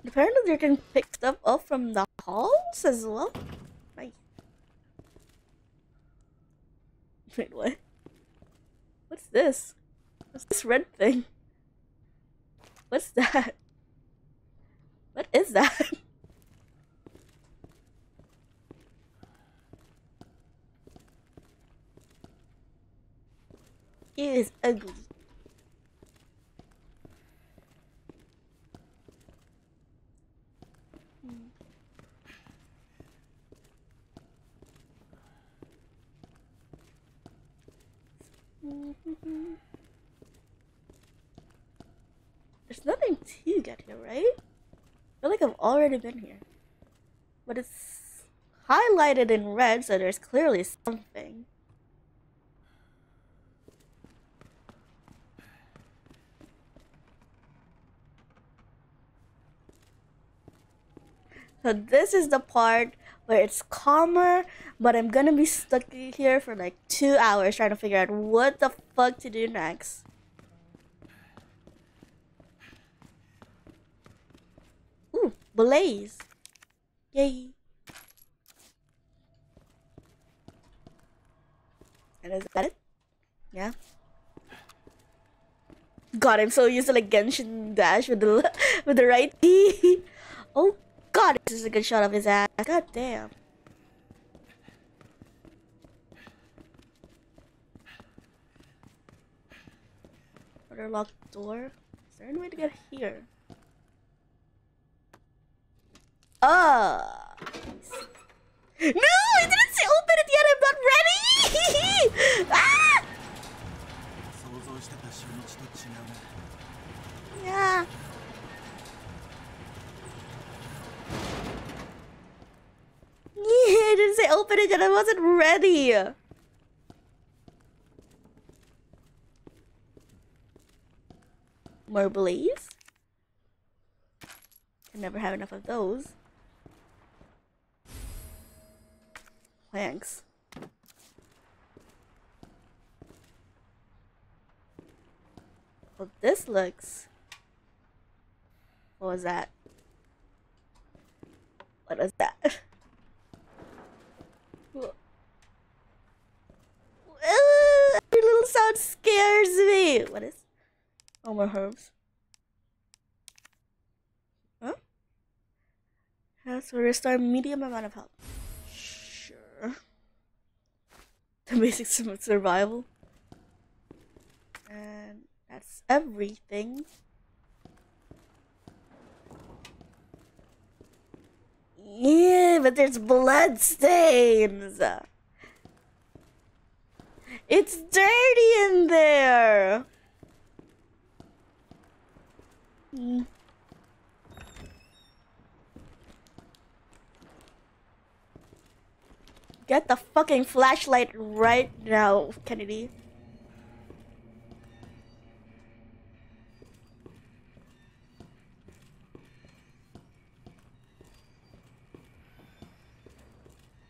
Apparently they can pick stuff up from the halls as well. Right. Wait, what? What's this? What's this red thing? What's that? What is that? It is ugly. There's nothing to get here, right? I feel like I've already been here. But it's highlighted in red, so there's clearly something. So this is the part where it's calmer, but I'm gonna be stuck here for like two hours trying to figure out what the fuck to do next. Ooh, blaze. Yay. And is that it? Yeah. God, I'm so used to like Genshin Dash with the with the right key. oh god, this is a good shot of his ass. God damn. Another locked door. Is there any way to get here? Ah! Uh, no! It didn't say open it yet! I'm not ready! ah! Yeah. I didn't say open it and I wasn't ready. More blaze? Can never have enough of those. Thanks. Well, this looks. What was that? What is that? Every little sound scares me. What is? Oh, my herbs. Huh? Has to restore medium amount of health. Sure. The basics of survival. And that's everything. Yeah, but there's blood stains. It's dirty in there. Get the fucking flashlight right now, Kennedy.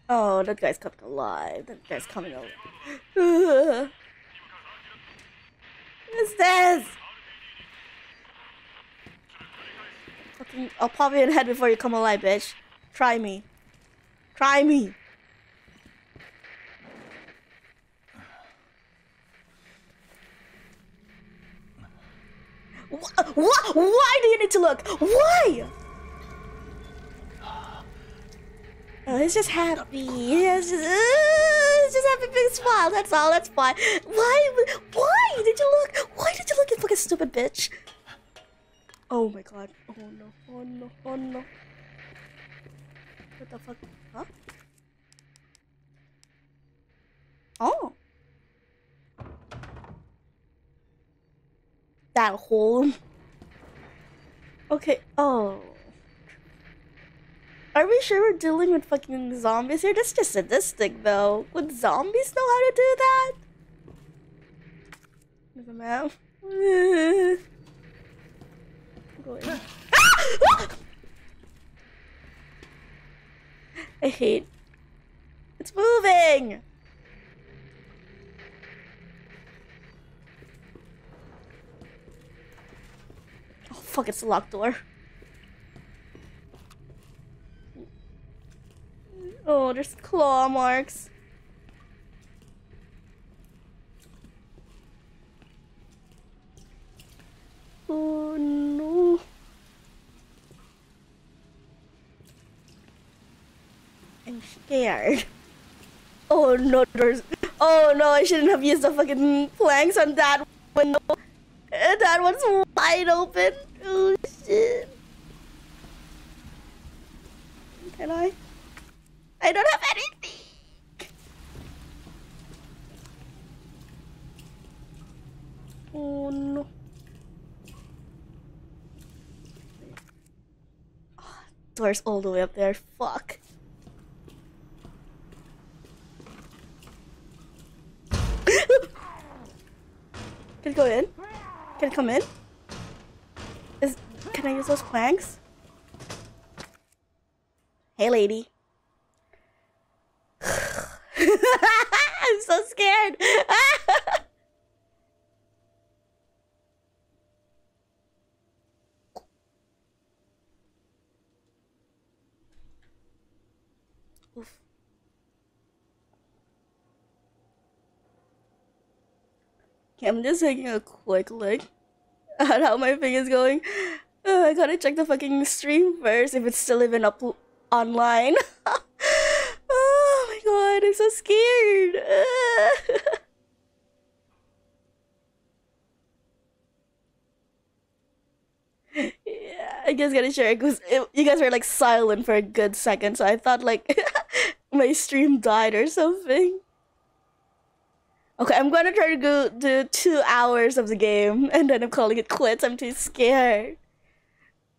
Oh, that guy's coming alive. That guy's coming alive. What's this? I'll pop you in the head before you come alive, bitch. Try me. Try me. Wh- wh- Why do you need to look? Why? Oh, he's just happy. He's just, uh, he's just having a big smile. That's all. That's fine. Why? Why did you look? Why did you look, you fucking stupid bitch? Oh my god. Oh no. Oh no. Oh no. What the fuck? Huh? Oh. That hole. Okay. Oh. Are we sure we're dealing with fucking zombies here? That's just sadistic, though. Would zombies know how to do that? There's a map. Go in. Ah! I hate. It's moving. Oh fuck! It's a locked door. Oh, there's claw marks. Oh no. I'm scared. Oh no, there's. Oh no, I shouldn't have used the fucking planks on that window. That one's wide open. Oh shit. Can I? I don't have anything. Oh no. Ah, Door's all the way up there. Fuck. Can it go in? Can it come in? Is can I use those planks? Hey, lady. I'm so scared. Oof. Okay, I'm just taking a quick look at how my thing is going. Uh, I gotta check the fucking stream first if it's still even up online. oh my god, I'm so scared. yeah, I guess gotta share it because you guys were like silent for a good second, so I thought like my stream died or something. Okay, I'm gonna try to go do two hours of the game, and then I'm calling it quits. I'm too scared.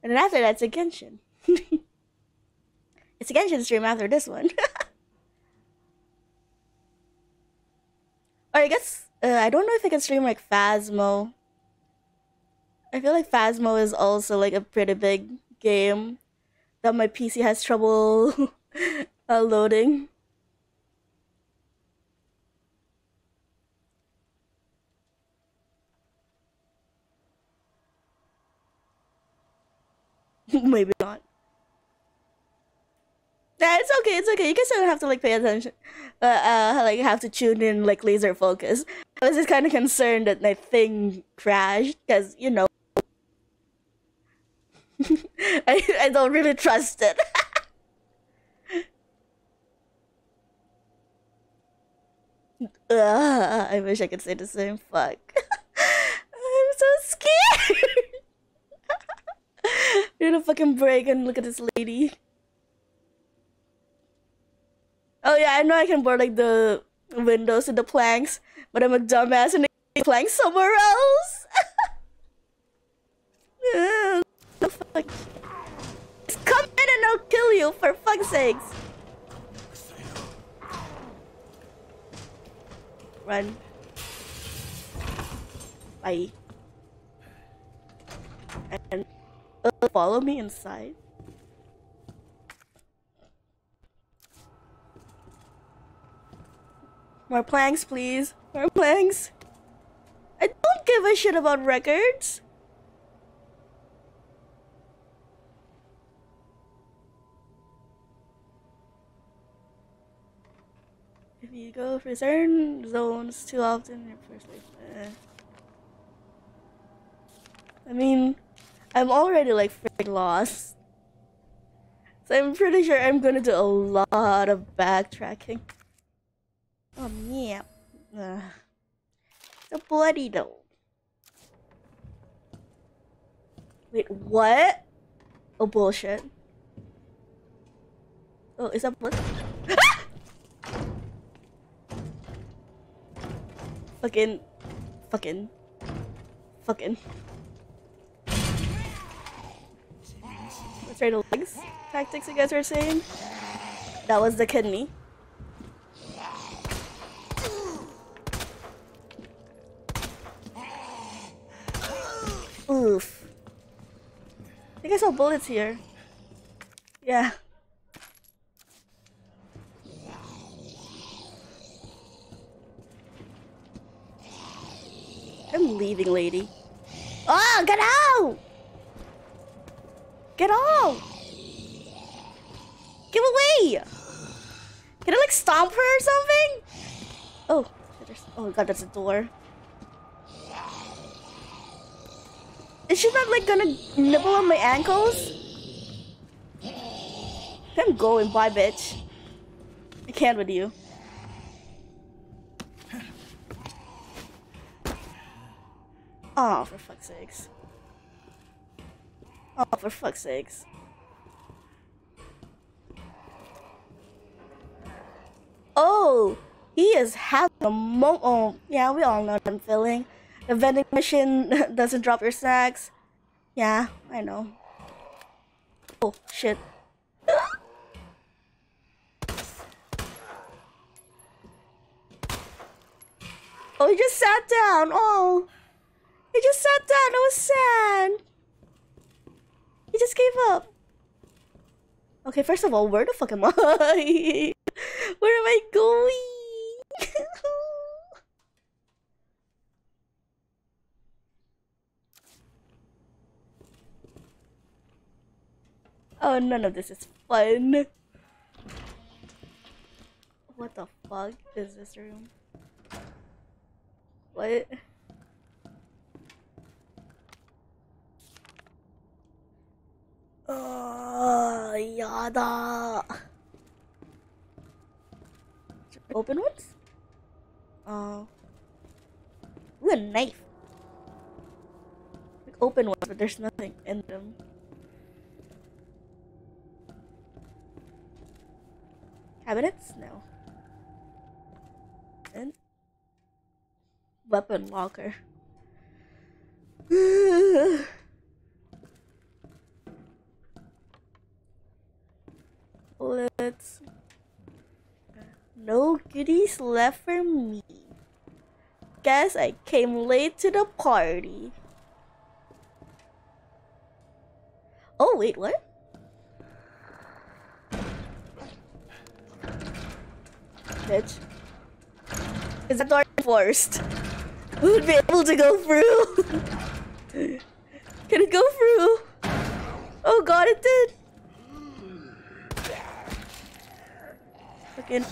And then after that's a Genshin. it's a Genshin stream after this one. Or I guess uh, I don't know if I can stream like Phasmo. I feel like Phasmo is also like a pretty big game that my PC has trouble uh, loading. Maybe not. Nah, it's okay. It's okay. You guys don't have to like pay attention. Uh, uh, like you have to tune in like laser focus. I was just kind of concerned that my thing crashed because you know I I don't really trust it. Ugh, I wish I could say the same. Fuck. I'm so scared. We're gonna fucking break and look at this lady. Oh yeah, I know I can board like the windows and the planks, but I'm a dumbass and the planks somewhere else. Ugh, the fuck. Just come in and I'll kill you for fuck's sakes. Run. Bye. And uh, follow me inside. More planks, please. More planks. I don't give a shit about records. If you go for certain zones too often, your first life. Eh. I mean, I'm already like freaking lost. So I'm pretty sure I'm gonna do a lot of backtracking. Oh yeah. Ugh. The bloody though. Wait, what? Oh bullshit. Oh, is that blood? Fucking. Fucking. Fucking. Let's legs tactics you guys were saying. That was the kidney. Oof. I I saw bullets here. Yeah. I'm leaving, lady. Oh, get out! Get out! Give away! Can I like stomp her or something? Oh, oh god, that's a door. Is she not like gonna nibble on my ankles? I'm going, bye bitch. I can't with you. Oh, for fuck's sakes. Oh, for fuck's sakes. Oh, he is having a mo- Oh, yeah, we all know what I'm feeling. The vending machine doesn't drop your snacks. Yeah, I know. Oh, shit. Oh, he just sat down. Oh. He just sat down. It was sad. He just gave up. Okay, first of all, where the fuck am I? Where am I going? oh, none of this is fun. What the fuck is this room? What? Oh, yada. Open ones? Oh. Ooh, a knife. Like open ones, but there's nothing in them. Cabinets? No. And weapon locker. Let's. No goodies left for me. guess I came late to the party. Oh, wait, what? bitch. Is that door forced? We would be able to go through. Can it go through? Oh god, it did. Fucking.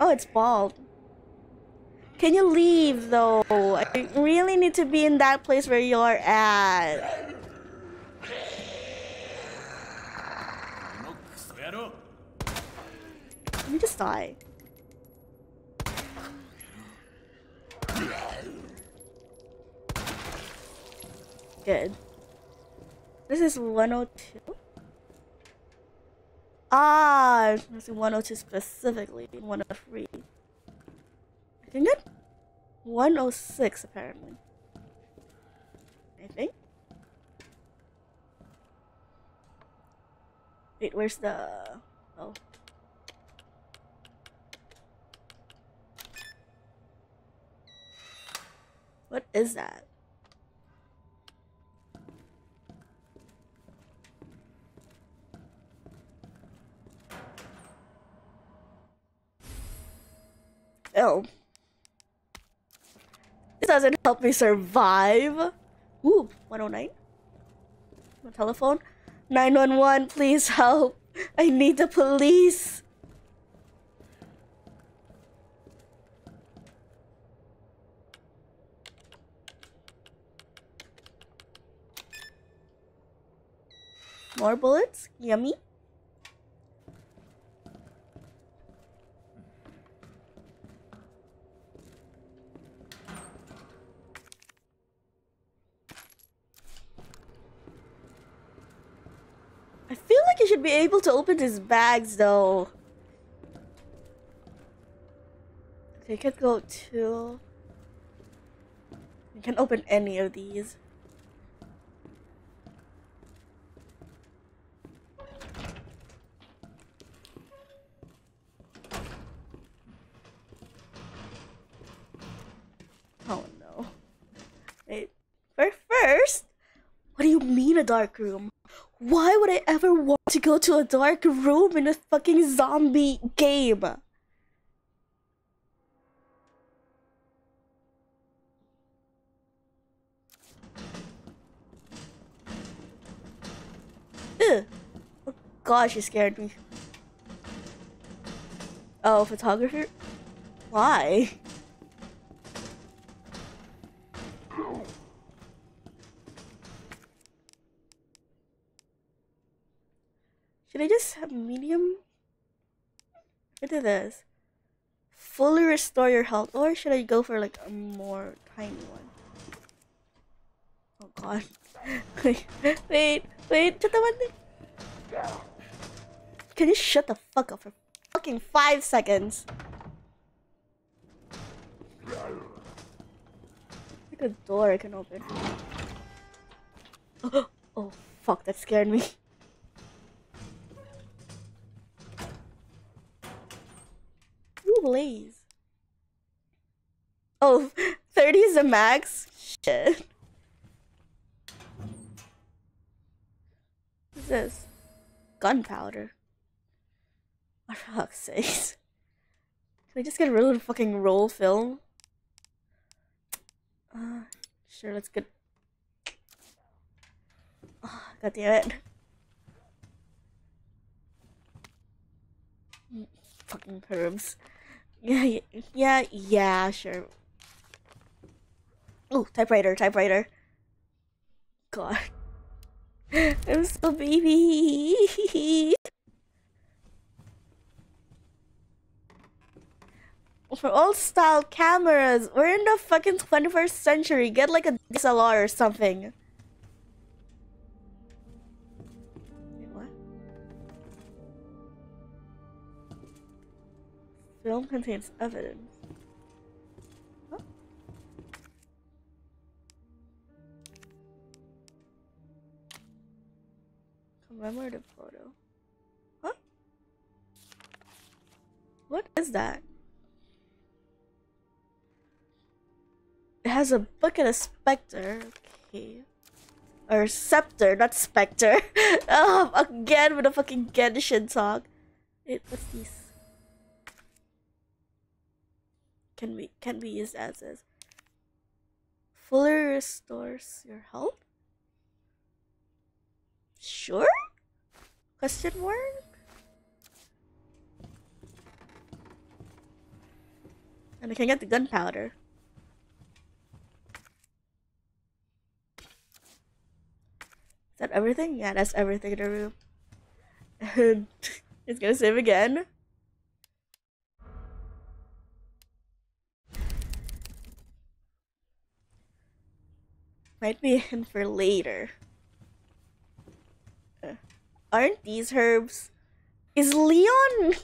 Oh, it's bald. Can you leave though? I really need to be in that place where you're at. Let me just die. Good. This is 102? Ah, this is 102 specifically, 103. I think that 106 apparently. I think. Wait, where's the... Oh. What is that? Oh. This doesn't help me survive. Ooh, 109? My telephone? 911, please help. I need the police. More bullets? Yummy. I feel like you should be able to open his bags though. They could go to. You can open any of these. Oh no. Wait. For first, what do you mean a dark room? Why would I ever want to go to a dark room in a fucking zombie game? Ugh. Oh gosh, you scared me. Oh, photographer? Why? Should I just have medium? Look at this. Fully restore your health, or should I go for like a more tiny one? Oh god. wait, wait, wait, shut the one. Can you shut the fuck up for fucking five seconds? Like a door I can open. oh fuck, that scared me. Blaze. Oh, 30 is the max? Shit. What's this? Gunpowder. For fuck's sakes. Can I just get rid of the fucking roll film? Uh, sure, let's get. Oh, God damn it. Fucking pervs. Yeah, yeah, yeah, sure. Oh, typewriter, typewriter. God. I'm so baby. For old style cameras, we're in the fucking 21st century. Get like a DSLR or something. Film contains evidence. Commemorative photo. Huh? What is that? It has a book and a specter. Okay. Or scepter, not specter. oh, again with a fucking Genshin talk. Wait, what's this? Can be can be used as is. Fuller restores your health. Sure? Question mark? And I can get the gunpowder. Is that everything? Yeah, that's everything in the room. And it's gonna save again. Might be in for later. Uh, aren't these herbs? Is Leon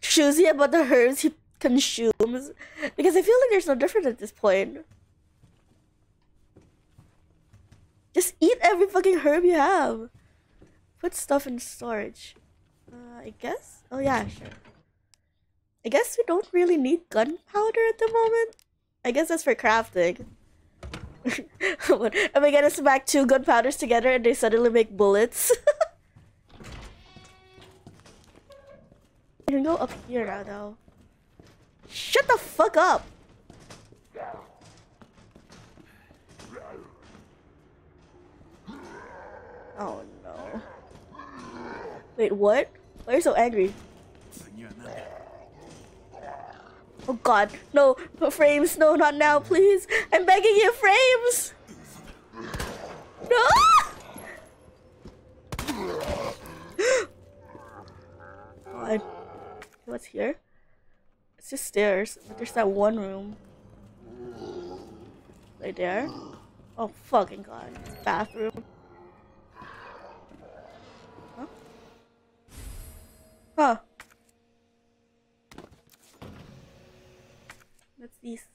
choosy about the herbs he consumes? Because I feel like there's no difference at this point. Just eat every fucking herb you have. Put stuff in storage. Uh, I guess? Oh yeah, sure. I guess we don't really need gunpowder at the moment. I guess that's for crafting. Am I gonna smack two gunpowders together and they suddenly make bullets? I can go up here now though. Shut the fuck up! Oh no. Wait, what? Why are you so angry? Oh god, no, Frames, no, not now, please. I'm begging you, Frames! No! God. What's here? It's just stairs, but there's that one room. Right there. Oh fucking god, it's bathroom. Huh? Huh. This?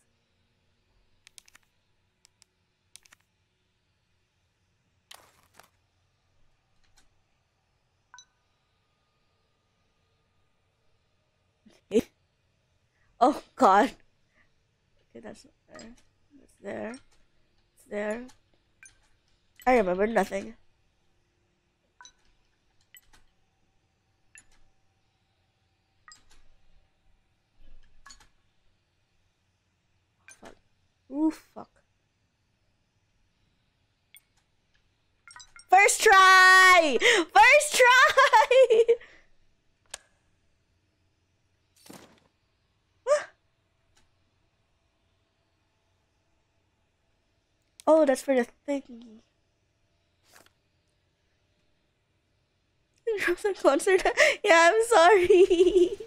Okay. Oh god. Okay, that's not there. That's there. It's there. I remember nothing. Fuck. Ooh, fuck. First try! First try! oh, that's for the thingy. Frozen concert. yeah, I'm sorry.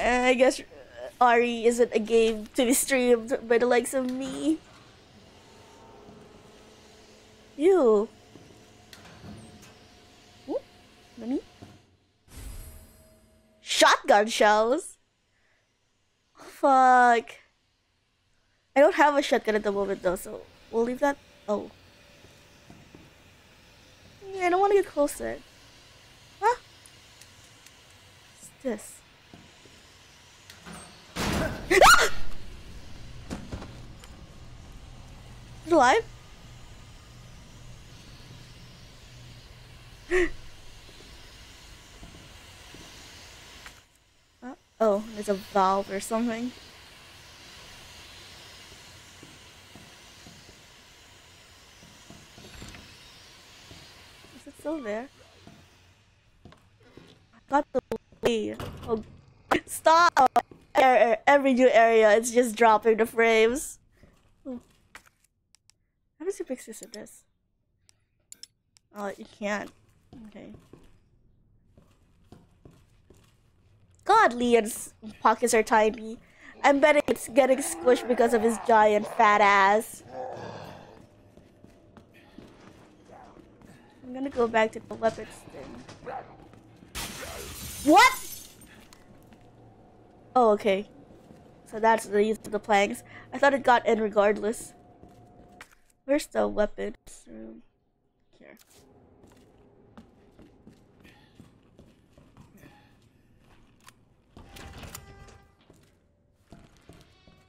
Uh, I guess RE isn't a game to be streamed by the likes of me. You. Let me. Shotgun shells. Fuck. I don't have a shotgun at the moment though, so we'll leave that. Oh. Yeah, I don't want to get closer. Huh? What's this? It alive? Uh, oh, there's a valve or something. Is it still there? Got the way. Oh, stop! Er- er- Every new area, it's just dropping the frames. How does he fix this in this? Oh, you can't. Okay. God, Leon's pockets are tiny. I'm betting it's getting squished because of his giant fat ass. I'm gonna go back to the weapons thing. What? Oh, okay. So that's the use of the planks. I thought it got in regardless. Where's the weapons room? Here.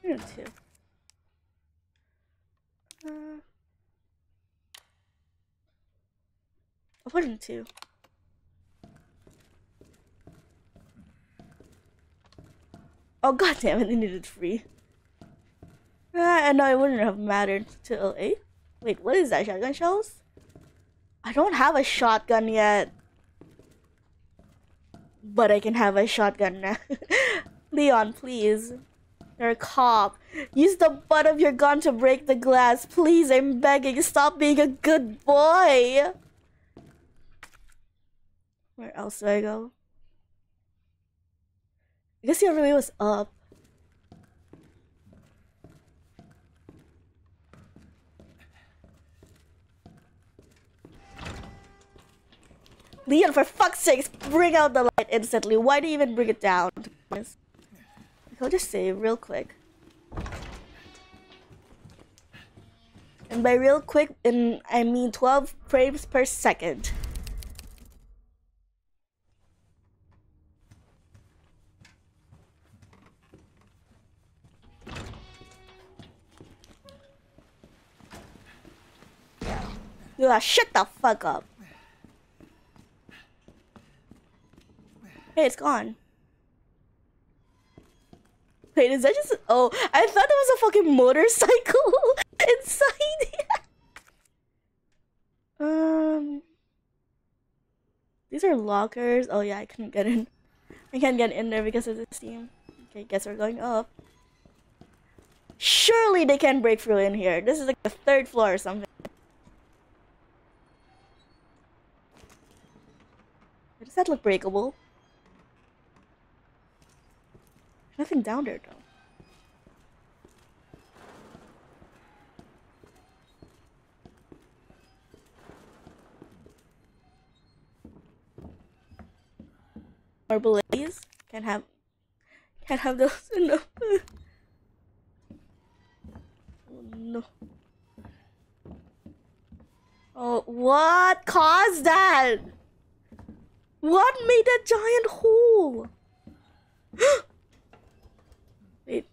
Uh, two. Uh, I two. Oh god damn it, I needed three. Ah, I know it wouldn't have mattered till eight. Wait, what is that? Shotgun shells? I don't have a shotgun yet. But I can have a shotgun now. Leon, please. You're a cop. Use the butt of your gun to break the glass. Please, I'm begging. Stop being a good boy. Where else do I go? I guess other way was up. Leon, for fuck's sakes, bring out the light instantly. Why do you even bring it down? I'll just save real quick. And by real quick, in I mean 12 frames per second. Yeah, shut the fuck up. Hey, it's gone. Wait, is that just? Oh, I thought that was a fucking motorcycle inside. um, these are lockers. Oh yeah, I couldn't get in. I can't get in there because of the steam. Okay, guess we're going up. Surely they can break through in here. This is like the third floor or something. Does that look breakable? Nothing down there though. Or blaze can't have can't have those no. oh no. Oh, what caused that? What made that giant hole? Wait.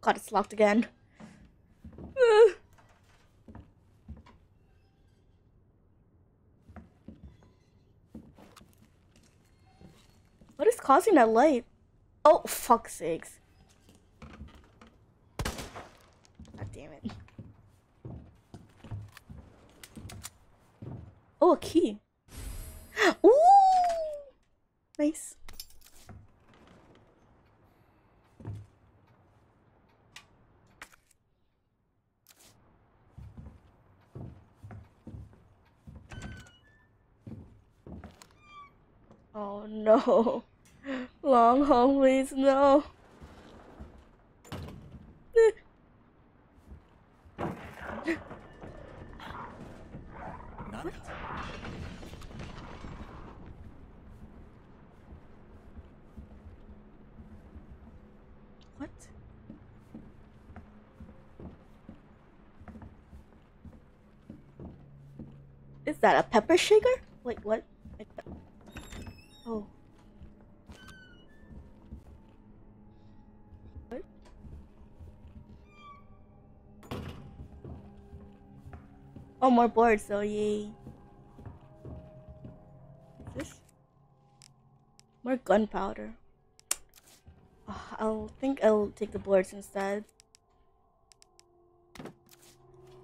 God, it's locked again. What is causing that light? Oh, fuck's sakes. God damn it. Oh, key. Ooh! Nice. Oh no. Long hallways, no. What? Is that a pepper shaker? Wait, what? Oh. Oh, more boards, so yay. What's this? More gunpowder. Ah, I'll think I'll take the boards instead.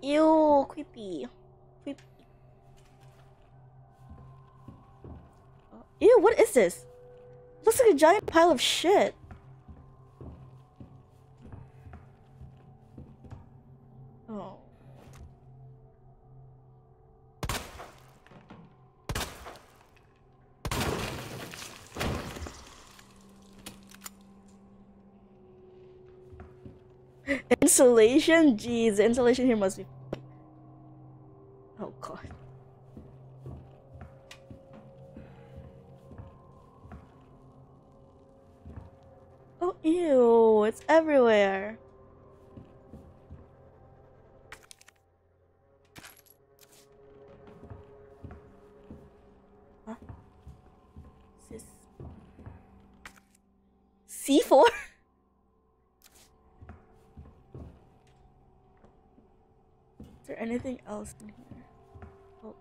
Ew. Creepy. Ew, what is this? looks like a giant pile of shit. Oh. Insulation? Jeez, the insulation here must be. Oh god. Oh, ew, it's everywhere. Huh? Is this C4? there anything else in here? Oh.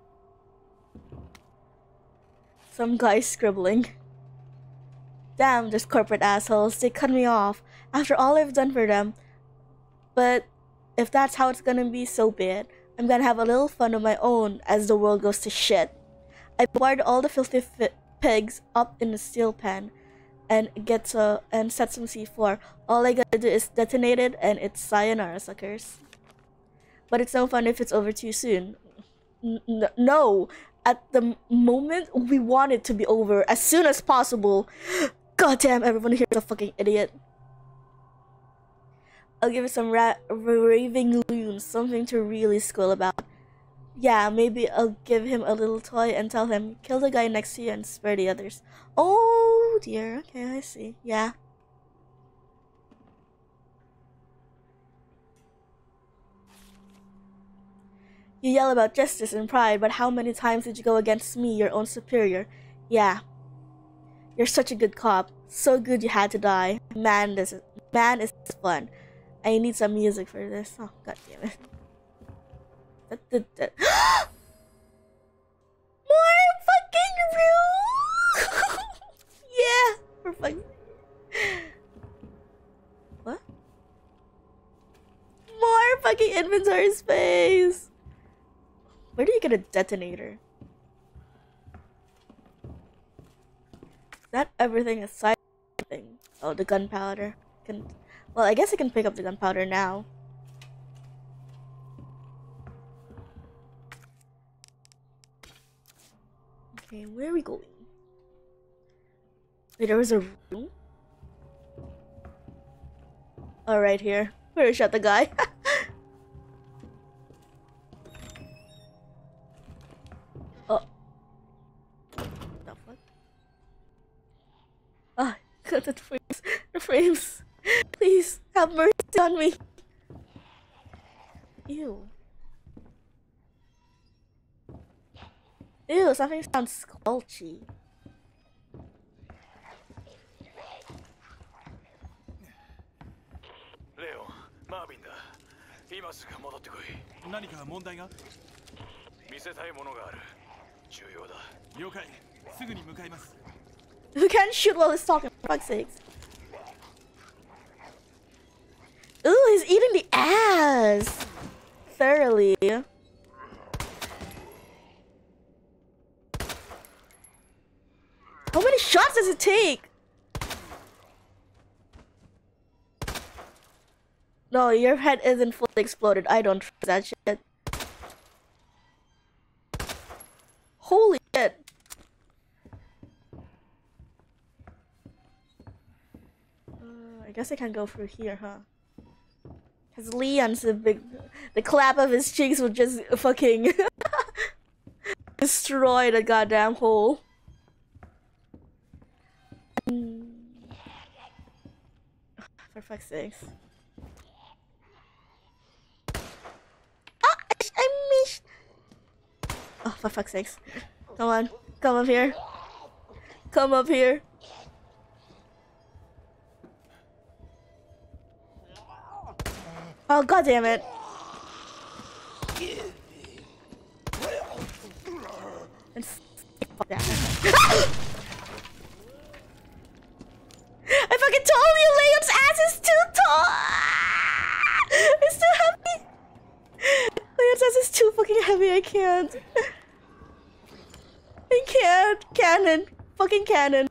Some guy scribbling. Damn, those corporate assholes. They cut me off after all I've done for them. But if that's how it's gonna be, so be it. I'm gonna have a little fun of my own as the world goes to shit. I wired all the filthy fi- pigs up in the steel pan and get to and set some C4. All I gotta do is detonate it and it's sayonara suckers. But it's no fun if it's over too soon. N- no, at the moment we want it to be over as soon as possible. Goddamn, everyone here is a fucking idiot. I'll give it some ra- raving loons something to really squeal about. Yeah, maybe I'll give him a little toy and tell him, kill the guy next to you and spare the others. Oh dear, okay, I see. Yeah. You yell about justice and pride, but how many times did you go against me, your own superior? Yeah. You're such a good cop. So good you had to die. Man, this is man is fun. I need some music for this. Oh god damn it. More fucking room! yeah, for fucking. What? More fucking inventory space! Where do you get a detonator? Is that everything aside thing? Oh, the gunpowder. Can well, I guess I can pick up the gunpowder now. Okay, where are we going? Wait, there was a room? Oh, right here. Where shot the guy? something sounds squelchy. レオンマービンだ今すぐ戻ってこい何か問題が見せたいものがある重要だ了解すぐに向かいます Who can't shoot while he's talking, for fuck's sakes? Ooh, he's eating the ass! Thoroughly. Take? No, your head isn't fully exploded. I don't trust that shit. Holy shit. Uh, I guess I can go through here, huh? Cause Leon's the big, the clap of his cheeks would just fucking destroy the goddamn hole. Mm. For fuck's sakes. Ah, I- missed. Oh, for fuck's sakes. Come on, come up here. Come up here. Oh god damn it. And fuck that. I fucking told you Liam's is too tall. Ah! It's too heavy. Ass is too fucking heavy. I can't. I can't. Cannon. Fucking cannon.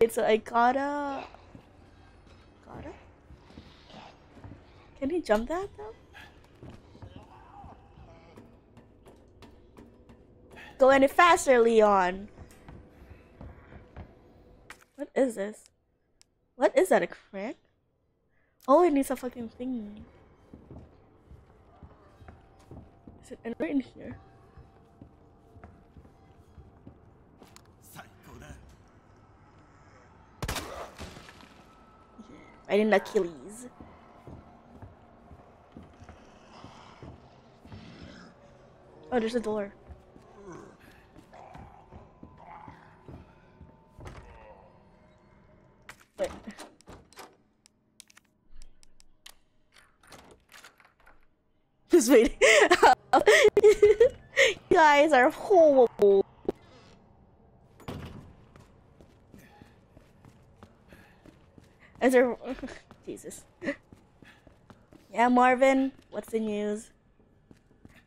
It's so I gotta. Gotta? Can he jump that though? Go any faster, Leon. What is this? What is that, a crack? Oh, it needs a fucking thingy. Is it right in here? Right in Achilles. Oh, there's a door. You guys are horrible. Is there... Jesus. Yeah, Marvin, what's the news?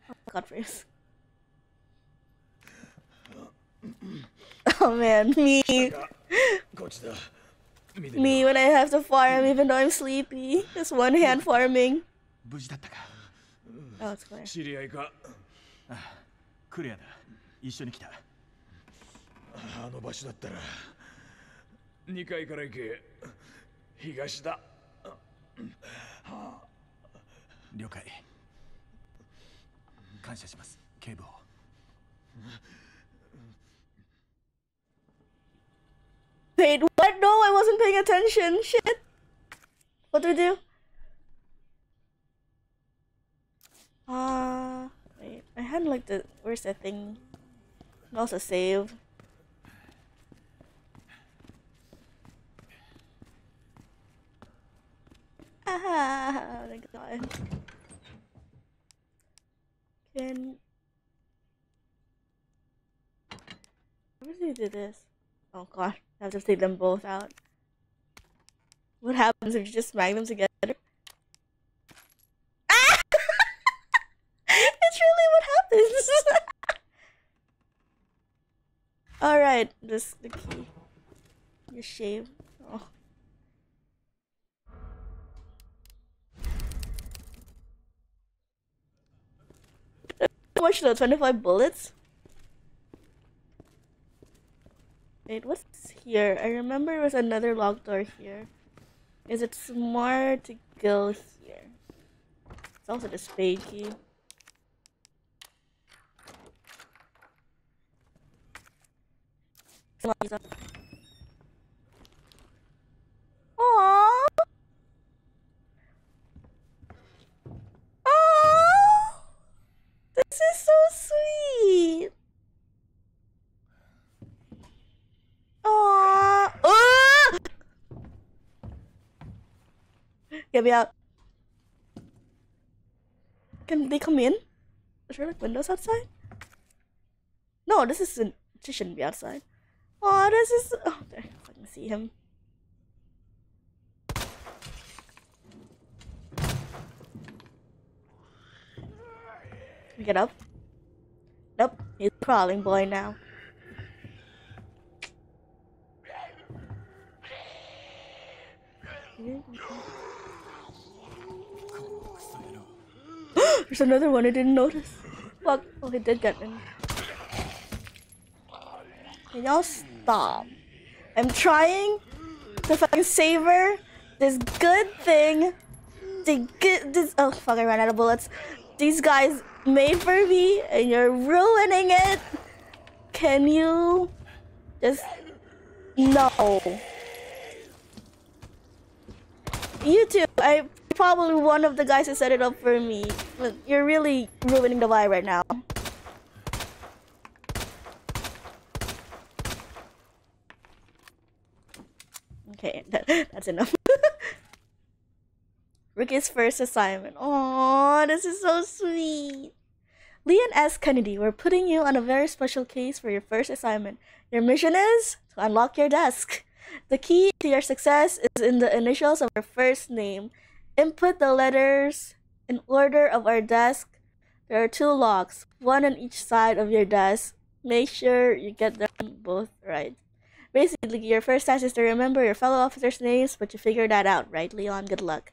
Oh, God, Bruce. oh man, me. Me when I have to farm even though I'm sleepy. Just one hand farming. Oh, it's. 知り合いかクレアだ一緒に来たあの場所だったら2階から行け東だ了解感謝します警部補 Wait, what? No, I wasn't paying attention. Shit. What do we do? Uh, wait. I had like the where's that thing? Also save. Ah, thank God. Can. Where did do this? Oh god, I have to take them both out. What happens if you just smack them together? Ah! it's really what happens. Alright, this the key. You shave. Oh. Much though? 25 bullets? Wait, what's here? I remember there was another locked door here. Is it smart to go here? It's also the spade key. Aww. This is so sweet. Ah! Get me out. Can they come in? Is there like windows outside? No, this isn't. This shouldn't be outside. Oh, this is. Oh, there. I can see him. Get up. Nope, he's crawling boy now. There's another one I didn't notice. Fuck. Oh, he did get in. Can y'all stop? I'm trying to fucking savor this good thing. The good. This. Oh fuck! I ran out of bullets. These guys made for me, and you're ruining it. Can you just no? You too. I probably one of the guys who set it up for me. You're really ruining the vibe right now. Okay, that, that's enough. Ricky's first assignment. Oh, this is so sweet. Leon S. Kennedy, we're putting you on a very special case for your first assignment. Your mission is to unlock your desk. The key to your success is in the initials of your first name. Input the letters in order of our desk. There are two locks, one on each side of your desk. Make sure you get them both right. Basically, your first task is to remember your fellow officers' names, but you figured that out, right, Leon? Good luck.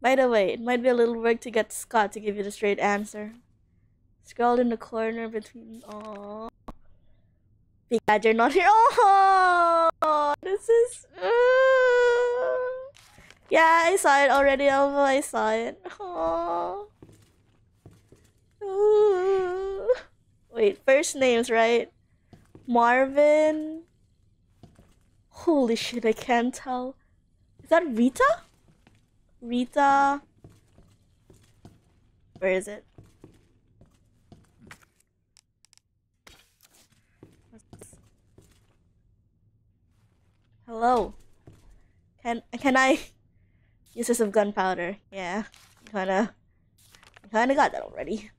By the way, it might be a little work to get Scott to give you the straight answer. Scroll in the corner between. Aww. Be glad you're not here. Oh, this is. uh, Yeah, I saw it already, Alva. I saw it. Aww. Ooh. Wait, first names, right? Marvin. Holy shit, I can't tell. Is that Rita? Rita. Where is it? Hello. Can can I use this gunpowder? Yeah. Kinda Kinda got that already.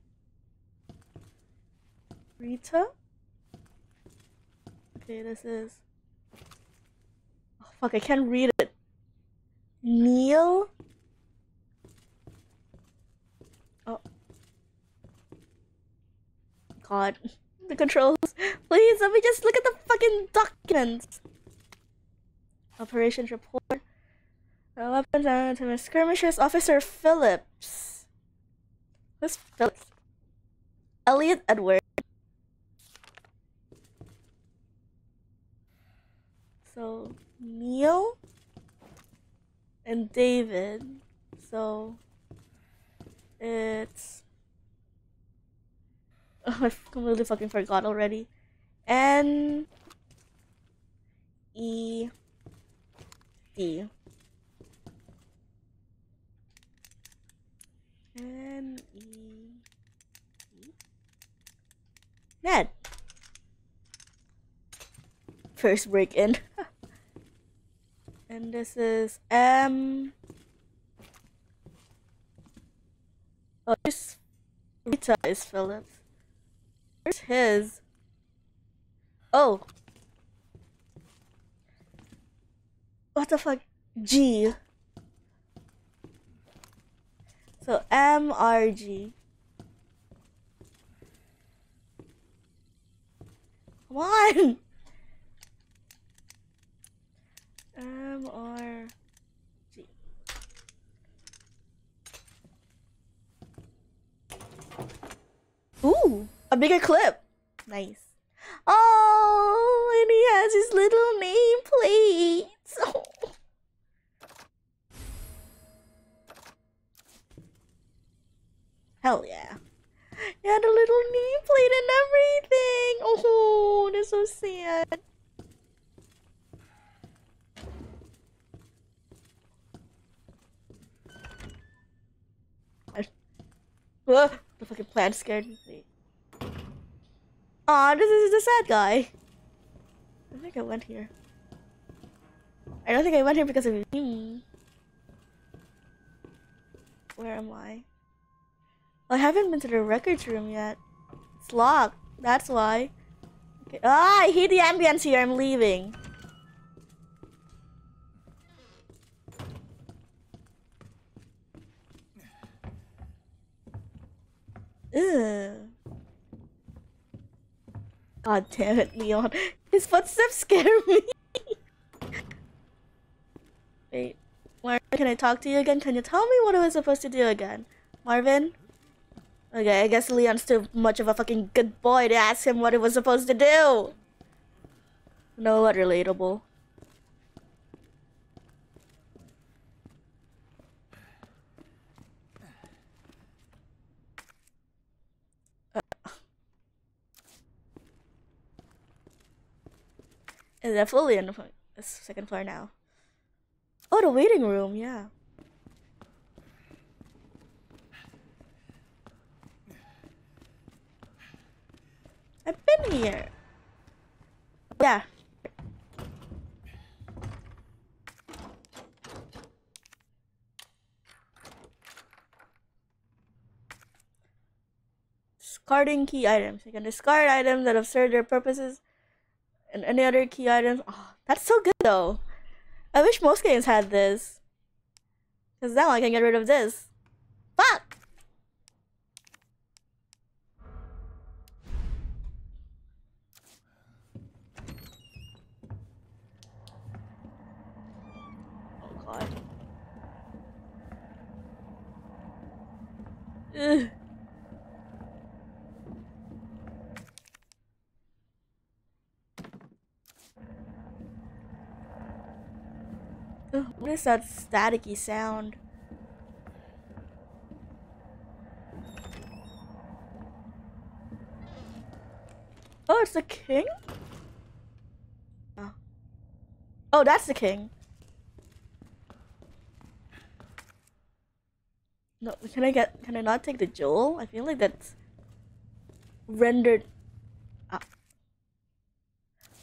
Rita? Okay, this is. Fuck, I can't read it. Neil? Oh. God. The controls. Please, let me just look at the fucking documents. Operations report. Uh, weapons and to skirmishers, Officer Phillips. Who's Phillips? Elliot Edward. So Neil and David. So it's oh, I completely fucking forgot already. N E D. N E D. Ned. First break in. and this is M. Oh, this Rita is Phillips. Where's his? Oh. What the fuck? G. So M R G. Come on. M R G. Ooh, a bigger clip. Nice. Oh, and he has his little nameplates. Oh. Hell yeah. He had a little nameplate and everything. Oh, that's so sad. The fucking plant scared me. Aw, this is the sad guy. I think I went here. I don't think I went here because of me. Where am I? I haven't been to the records room yet. It's locked. That's why. Okay. Ah, I hate the ambience here. I'm leaving. Ugh. God damn it, Leon. His footsteps scare me. Wait. Marvin, can I talk to you again? Can you tell me what I was supposed to do again? Marvin? Okay, I guess Leon's too much of a fucking good boy to ask him what he was supposed to do. No, what relatable. Is that fully on the the second floor now? Oh, the waiting room, yeah. I've been here. Yeah. Discarding key items. You can discard items that have served their purposes and any other key items. Oh, that's so good though. I wish most games had this. Because now I can get rid of this. Fuck! Oh god. Ugh. Is that staticky sound? Oh, it's the king? Oh. Oh, that's the king. No, can I get, can I not take the jewel? I feel like that's rendered. Ah.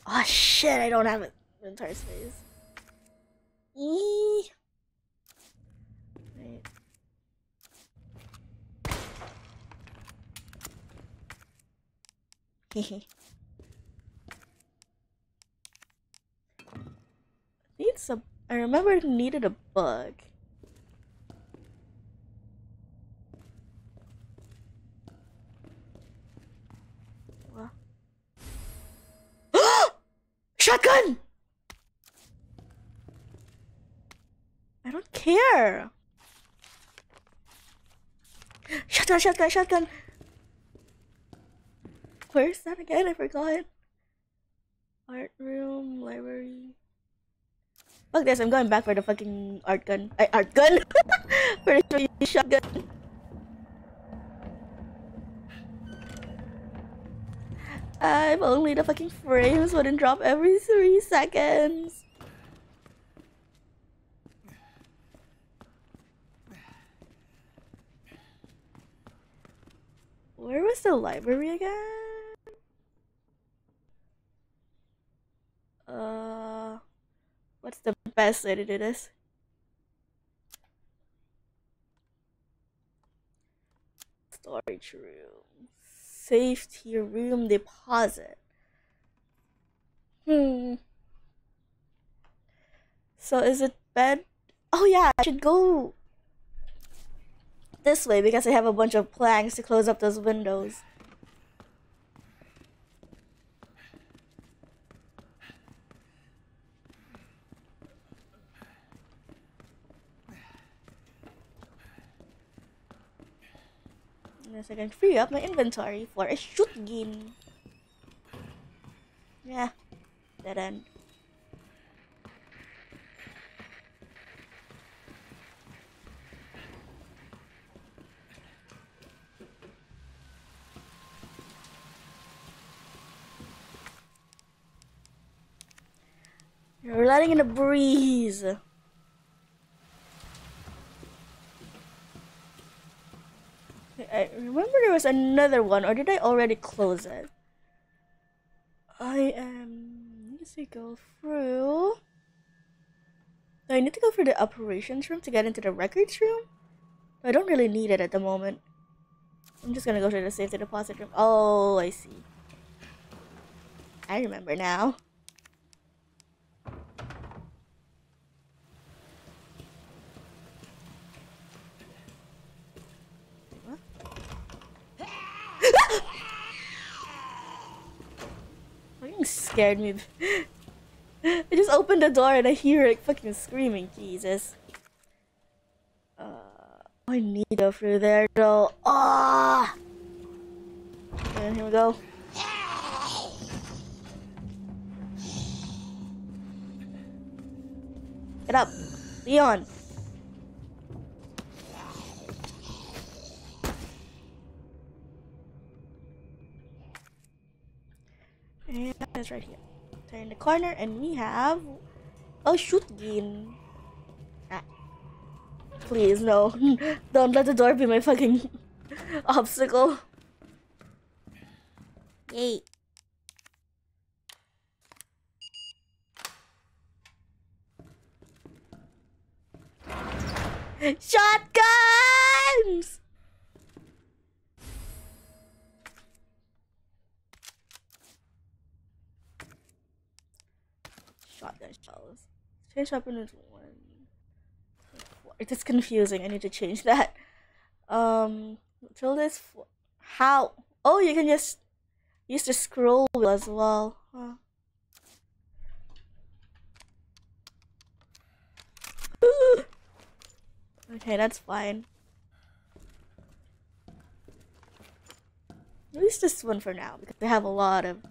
Oh shit, I don't have an entire space. Eee. Right. Need some. I remember needed a bug. Care. Shotgun, shotgun, shotgun. Where's that again? I forgot. Art room, library. Fuck this, I'm going back for the fucking art gun. I, art gun? for the shotgun. I'm only the fucking frames wouldn't drop every three seconds. Where was the library again? Uh, what's the best way to do this? Storage room, safety room deposit. Hmm. So is it bed? Oh yeah, I should go this way because I have a bunch of planks to close up those windows. Unless I can free up my inventory for a shotgun. Yeah, dead end. You're letting in a breeze. I remember there was another one, or did I already close it? I am. Let me see, go through. Do I need to go for the operations room to get into the records room? I don't really need it at the moment. I'm just gonna go to the safety deposit room. Oh, I see. I remember now. Fucking scared me. I just opened the door and I hear it fucking screaming. Jesus. Uh, I need to go through there though. Ah! And here we go. Get up, Leon. That's right here. Turn the corner and we have a shotgun. Ah. Please, no. Don't let the door be my fucking obstacle. Yay. Shotguns! Change weapon is one. It is confusing. I need to change that. Um, till this. How? Oh, you can just use the scroll wheel as well. Huh. okay, that's fine. At least this one for now because they have a lot of.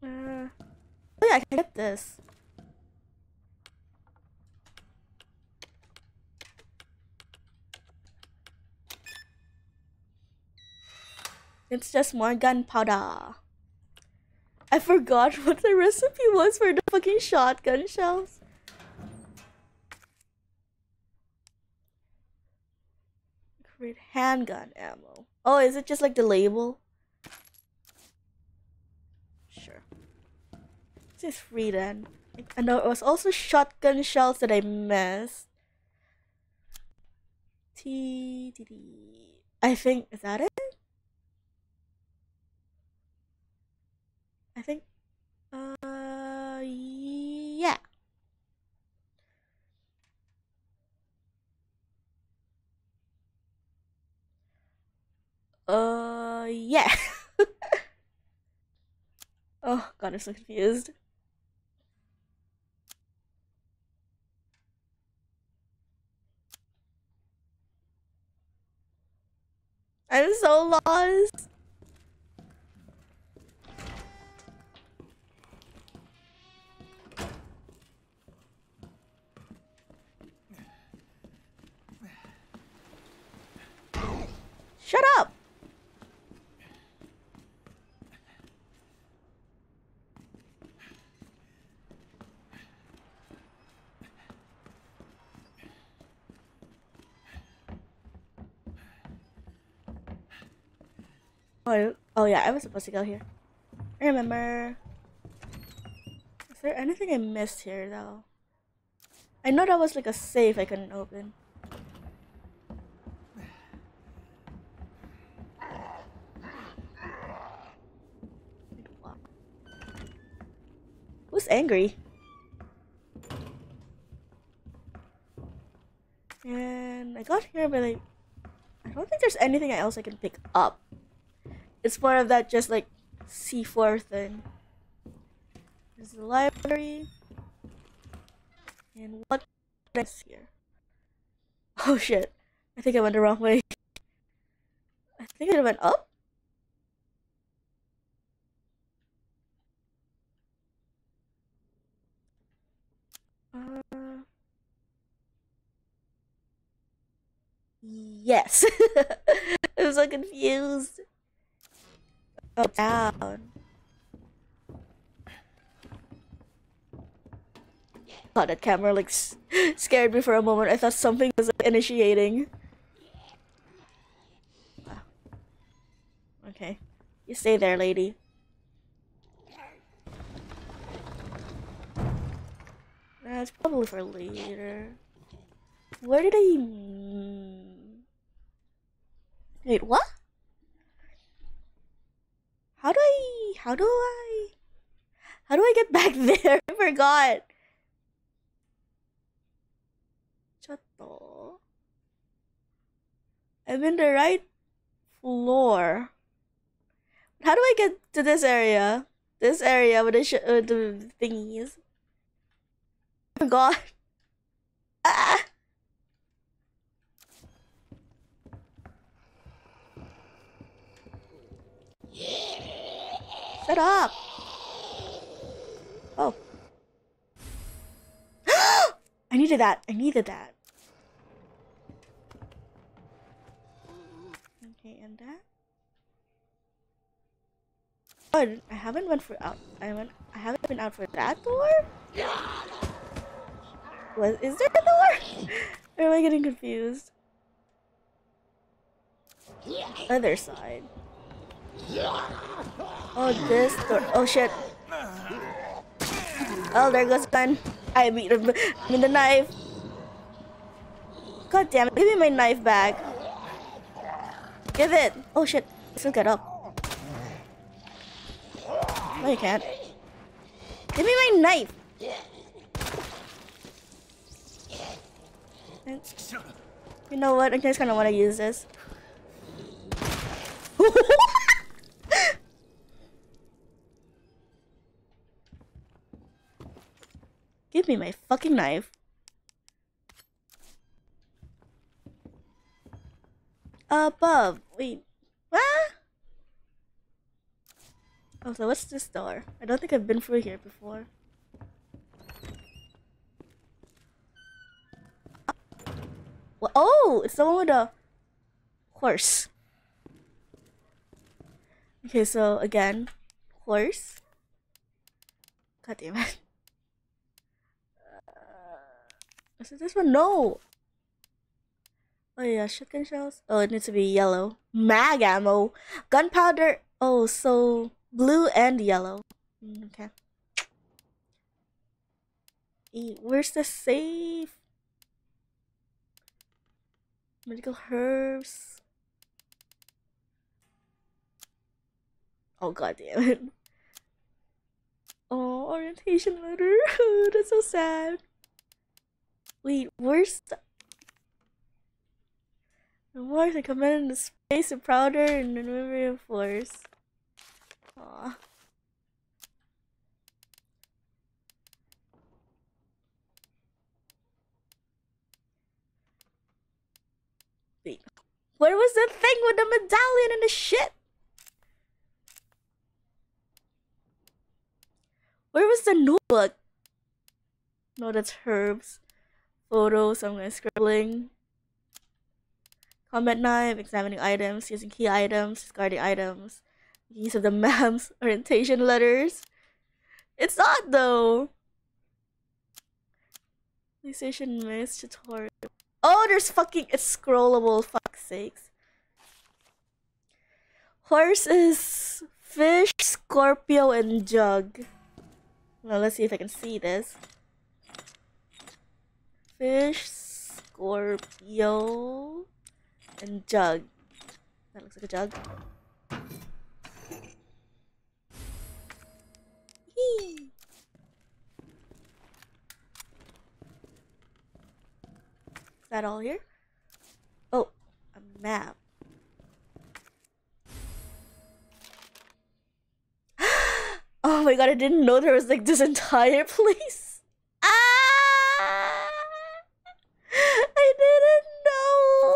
Uh, Yeah, I can get this. It's just more gunpowder. I forgot what the recipe was for the fucking shotgun shells. Create handgun ammo. Oh, is it just like the label? Sure. Is free then. And there was also shotgun shells that I missed. T T T. I think is that it? I think. Uh, yeah. Uh, yeah. oh god, I'm so confused. I'm so lost. Shut up! Oh, oh yeah, I was supposed to go here. I remember. Is there anything I missed here though? I know that was like a safe I couldn't open. Who's angry? And I got here, but like, I don't think there's anything else I can pick up. It's more of that just like C4 thing. There's the library. And what is here? Oh shit. I think I went the wrong way. I think I went up? Uh, yes. I'm so confused. Oh, down. God, that camera like scared me for a moment. I thought something was like, initiating. Okay, you stay there, lady. That's probably for later. Where did I? Wait, what? How do I? How do I? How do I get back there? I forgot. Chato. I'm in the right floor. How do I get to this area? This area with the sh- uh, the thingies. Oh my god. Ah. Shut up. Oh. I needed that. I needed that. Okay, and that. Oh, I haven't went for out. I went. I haven't been out for that door. Was is there a door? or am I getting confused? Other side. Oh, this door. Oh shit. Oh, there goes gun. I mean, I mean the knife. God damn it! Give me my knife back. Give it. Oh shit! Still get up. No, you can't. Give me my knife. You know what? I just kind of want to use this. Give me my fucking knife. Above. Wait. What? Oh, so what's this door? I don't think I've been through here before. Oh, it's the one with the horse. Okay, so again, horse. God damn it. Is it this one? No. Oh yeah, shotgun shells. Oh, it needs to be yellow. Mag ammo, gunpowder. Oh, so blue and yellow. Mm, Okay. Eh, Where's the safe? Medical herbs. Oh god damn it. Oh, orientation letter. That's so sad. Wait, where's the... Mars I commended in the space and prouder and the memory of force. Aw. Wait. Where was the thing with the medallion and the shit? Where was the notebook? No, that's herbs. Photos, So I'm gonna scribbling. Combat knife, examining items, using key items, discarding items. Use of the maps, orientation letters. It's not though. PlayStation Miss tutorial. Oh, there's fucking it's scrollable. Fuck sakes. Horses, fish, Scorpio, and jug. Well, let's see if I can see this. Fish, Scorpio, and jug. That looks like a jug. Is that all here? Oh, a map. oh my god, I didn't know there was like this entire place. Ah! I didn't know.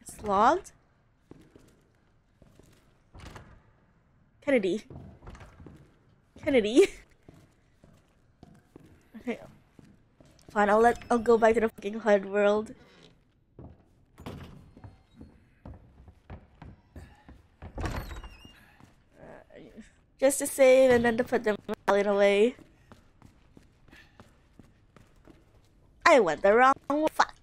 It's logged? Kennedy. Kennedy. okay. Fine, I'll let I'll go back to the fucking HUD world. Just to save and then to put the medallion away. I went the wrong way. Fuck.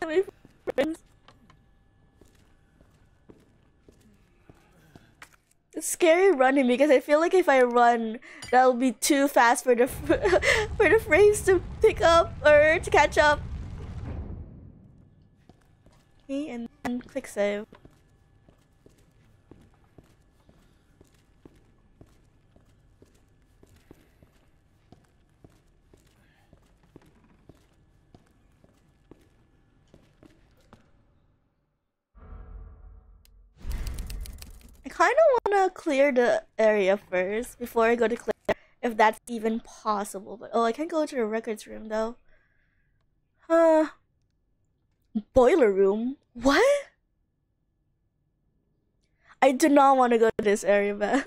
My friends. It's scary running because I feel like if I run, that'll be too fast for the for the frames to pick up or to catch up. Okay, and then quick save. Kind of want to clear the area first before I go to clear, if that's even possible. But oh, I can go to the records room though. Huh. Boiler room? What? I do not want to go to this area, man.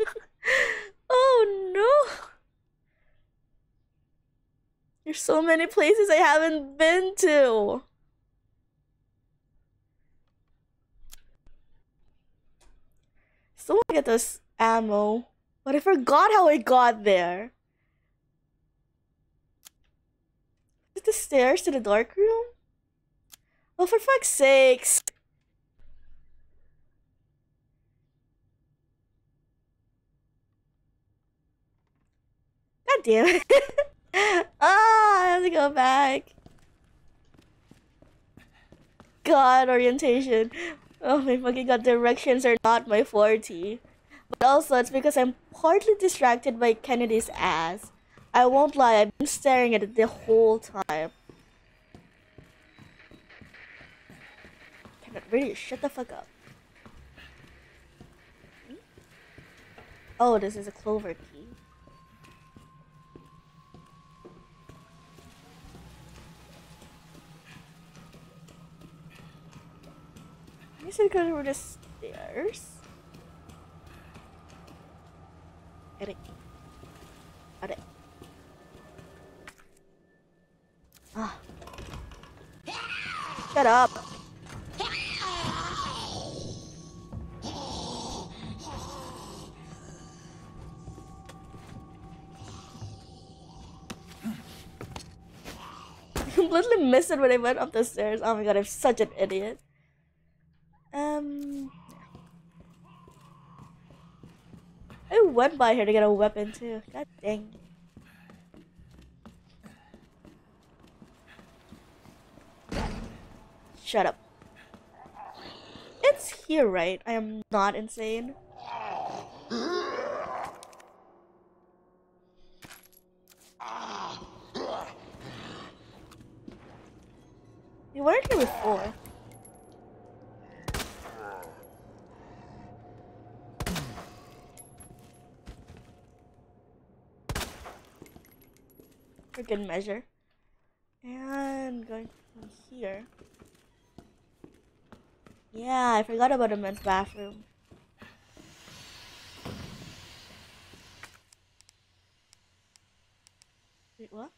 oh no. There's so many places I haven't been to. To get this ammo, but I forgot how I got there. Is the stairs to the dark room? Oh, for fuck's sakes! God damn it! ah, I have to go back. God, orientation. Oh my fucking god, directions are not my forte. But also, it's because I'm partly distracted by Kennedy's ass. I won't lie, I've been staring at it the whole time. Cannot really shut the fuck up. Hmm? Oh, this is a clover key. I guess it goes over the stairs. Eric. Eric. Ah. Shut up. I completely missed it when I went up the stairs. Oh my god, I'm such an idiot. Um. I went by here to get a weapon too. God dang. Shut up. It's here, right? I am not insane. You weren't here before. Good measure. And going from here. Yeah, I forgot about the men's bathroom. Wait, what?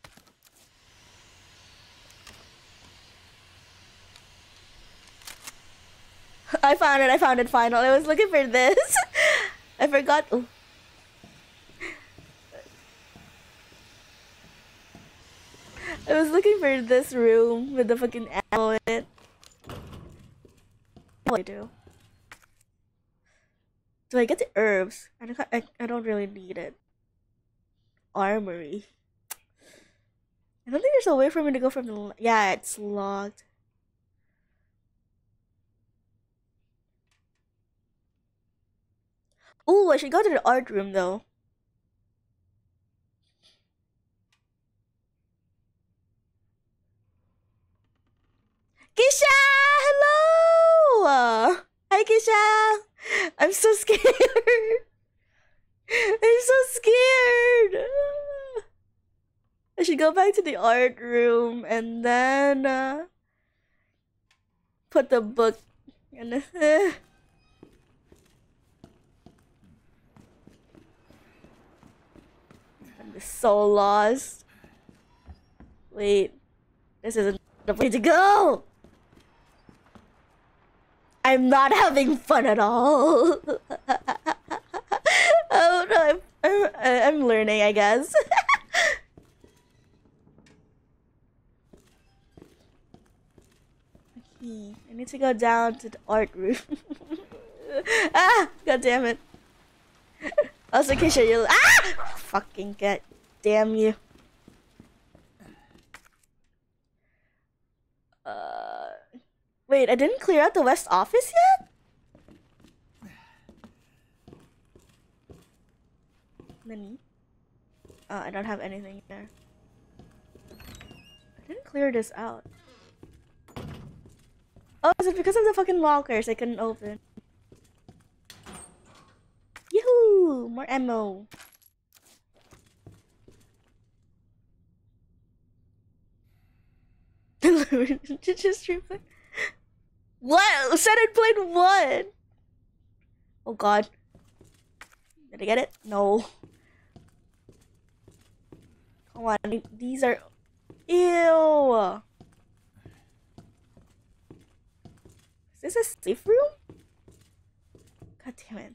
I found it, I found it finally. I was looking for this. I forgot. Oh. I was looking for this room with the fucking ammo in it. What do I do? Do I get the herbs? I don't, I, I don't really need it. Armory. I don't think there's a way for me to go from the. Yeah, it's locked. Oh, I should go to the art room though. Kisha! Hello! Hi, Kisha! I'm so scared. I'm so scared. I should go back to the art room and then uh, put the book in. The I'm so lost. Wait, this isn't the way to go. I'm not having fun at all. oh no, I'm, I'm, I'm learning, I guess. okay, I need to go down to the art room. ah, god damn it. Also, Kisha, you ah, fucking get, damn you. Uh, wait, I didn't clear out the west office yet. Nani? Uh, I don't have anything there. I didn't clear this out. Oh, is it because of the fucking lockers I couldn't open? Yoo-hoo! More ammo. You just replay. What? Said I played what? Oh god. Did I get it? No. Come on, these are. Ew! Is this a safe room? God damn it.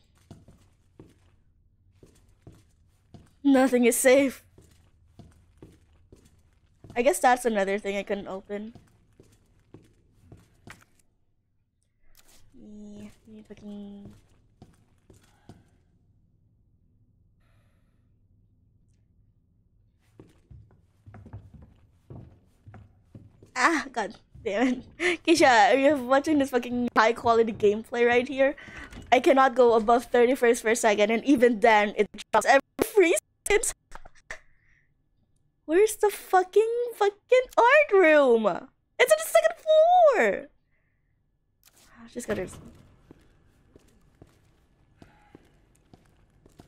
Nothing is safe. I guess that's another thing I couldn't open. Yeah, you fucking. Ah, god damn it. Kisha, are you watching this fucking high quality gameplay right here? I cannot go above 30 frames per second, and even then, it drops every three seconds. Where's the fucking fucking art room? It's on the second floor. Just gotta.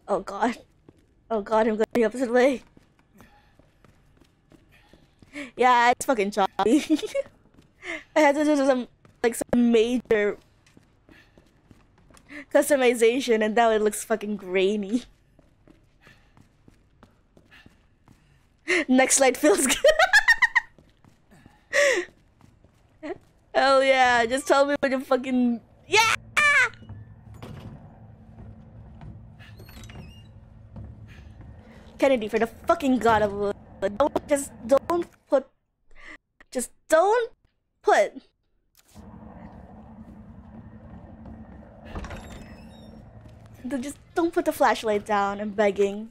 Oh god. Oh god, I'm going the opposite way. Yeah, it's fucking choppy. I had to do some like some major customization, and now it looks fucking grainy. Next slide feels good. Hell yeah! Just tell me when you fucking yeah. Skennedy, for the fucking god of love, don't just don't put, just don't put. Just don't put the flashlight down. I'm begging.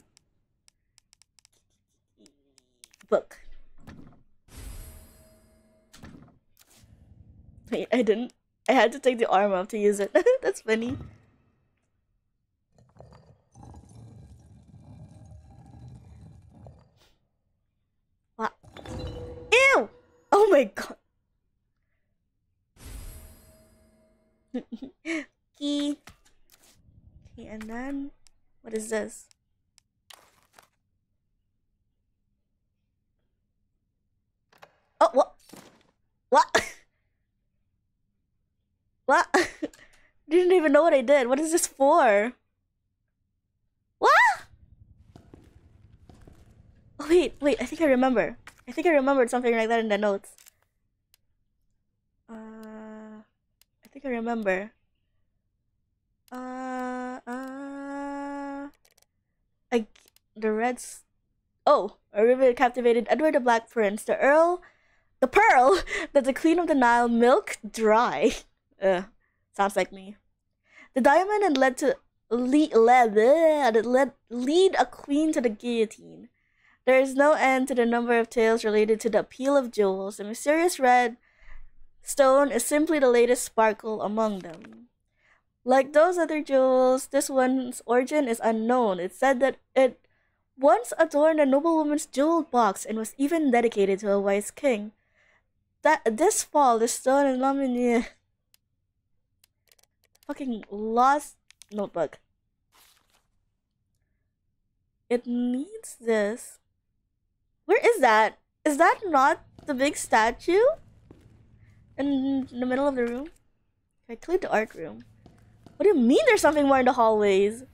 Book. Wait, I didn't. I had to take the arm off to use it. That's funny. What? Ew! Oh my god. Key. Okay, and then what is this? Oh, what? What? What? Didn't even know what I did. What is this for? What? Oh, wait, wait. I think I remember. I think I remembered something like that in the notes. Uh, I think I remember. Uh, uh, I, the Reds. Oh, a river captivated Edward the Black Prince, the Earl, the pearl that the Queen of the Nile milked dry. Uh, sounds like me. The diamond had led to lead led, led lead a queen to the guillotine. There is no end to the number of tales related to the appeal of jewels. The mysterious red stone is simply the latest sparkle among them. Like those other jewels, this one's origin is unknown. It's said that it once adorned a noblewoman's jeweled box and was even dedicated to a wise king. That this fall, the stone is nominated fucking lost notebook. It needs this. Where is that? Is that not the big statue? In the middle of the room? I cleared the art room. What do you mean there's something more in the hallways?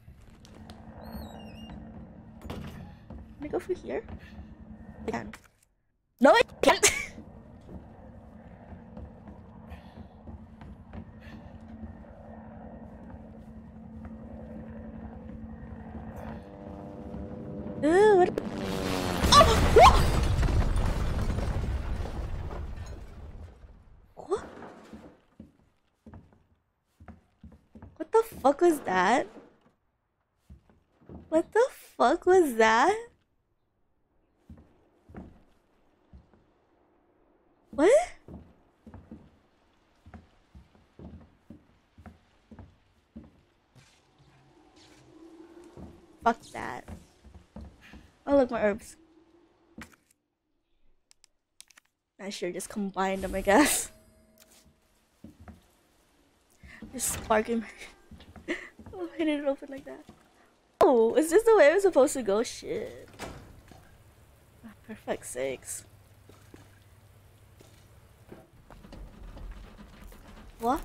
Can I go through here? I can. No, I can't! Ooh, what? Oh! What? What? What the fuck was that? What the fuck was that? What? Fuck that. Oh look, my herbs. I should just combine them, I guess. Just sparking. oh, couldn't it open like that? Oh, is this the way we're supposed to go? Shit. Ah, for fuck's sakes. What?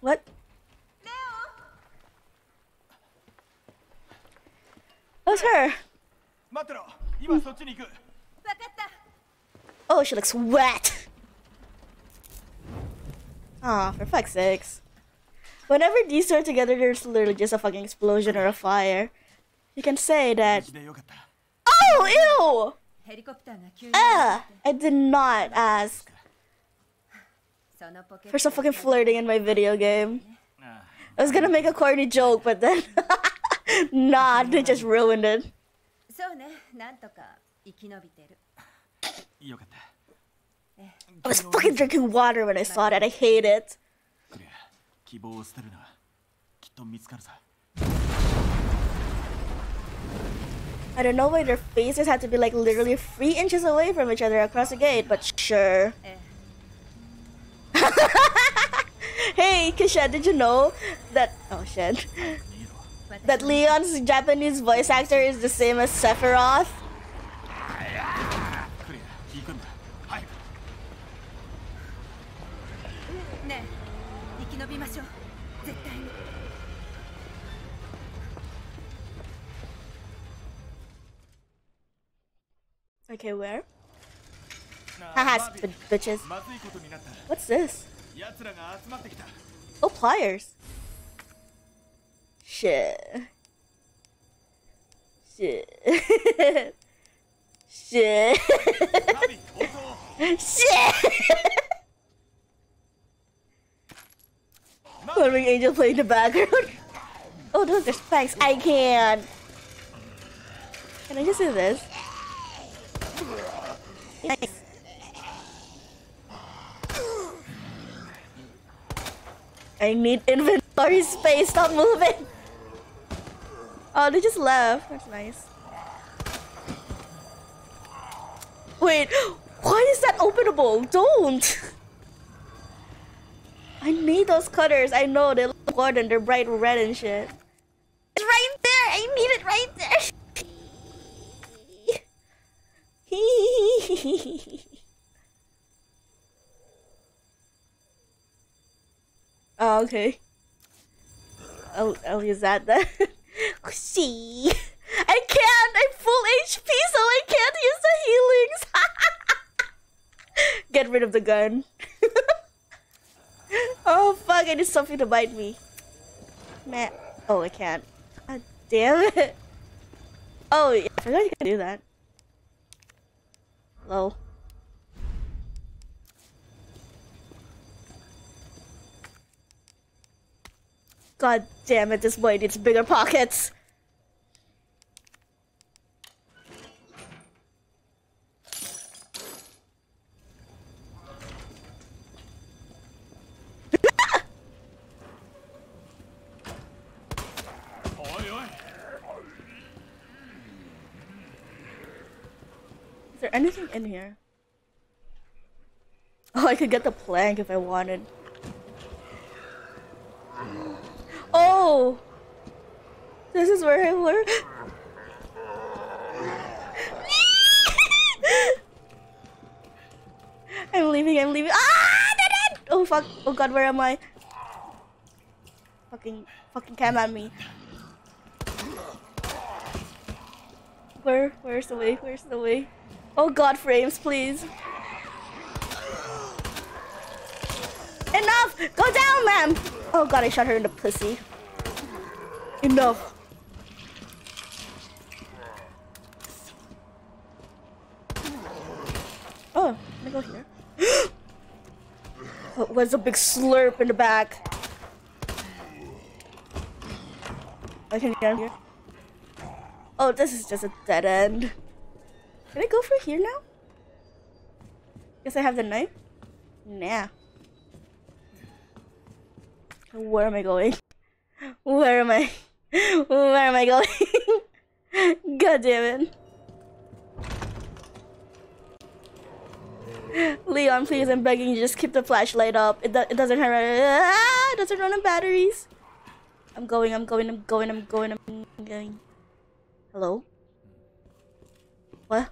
What? That's her. Oh, she looks wet. Aw, oh, for fuck's sakes. Whenever these two are together, there's literally just a fucking explosion or a fire. You can say that. Oh, ew! Ah, I did not ask for some fucking flirting in my video game. I was gonna make a corny joke, but then. nah, they just ruined it. I was fucking drinking water when I saw that. I hate it. クレア希望を捨てるなきっと見つかるさ I don't know why their faces had to be like literally three inches away from each other across the gate, but sure. え Hey, Kisha, did you know that? Oh shit. 逃げろ That Leon's Japanese voice actor is the same as Sephiroth. 忍びましょう絶対にオッケー、where? Haha, bitches. What's this? Oh, pliers. Shit. Shit. Shit. Shit. マ Loving Angel play in the background. Oh, look, there's spikes. I can. Can I just do this? Nice. I need inventory space. Stop moving. Oh, they just left. That's nice. Wait, why is that openable? Don't. I need those cutters. I know they look good and they're bright red and shit. It's right there. I need it right there. oh, okay. I'll, I'll use that then. See? I can't. I'm full HP, so I can't use the healings. Get rid of the gun. Oh fuck! I need something to bite me. Man. Oh, I can't. God damn it. Oh, yeah, I forgot you could do that. Hello. God damn it, this boy needs bigger pockets. Is there anything in here? Oh, I could get the plank if I wanted. Oh! This is where I work. I'm leaving, I'm leaving. Ah! Oh fuck. Oh god, where am I? Fucking, fucking cam at me. Where, where's the way? Where's the way? Oh god, frames, please. Enough! Go down, ma'am! Oh god, I shot her in the pussy. Enough. Oh, let me go here. what was a big slurp in the back? I can get here. Oh, this is just a dead end. Can I go for here now? Guess I have the knife? Nah. Where am I going? Where am I? Where am I going? God damn it. Leon, please, I'm begging you, just keep the flashlight up. It, do it doesn't hurt. Ah, it doesn't run on batteries. I'm going, I'm going, I'm going, I'm going, I'm going. Hello? What?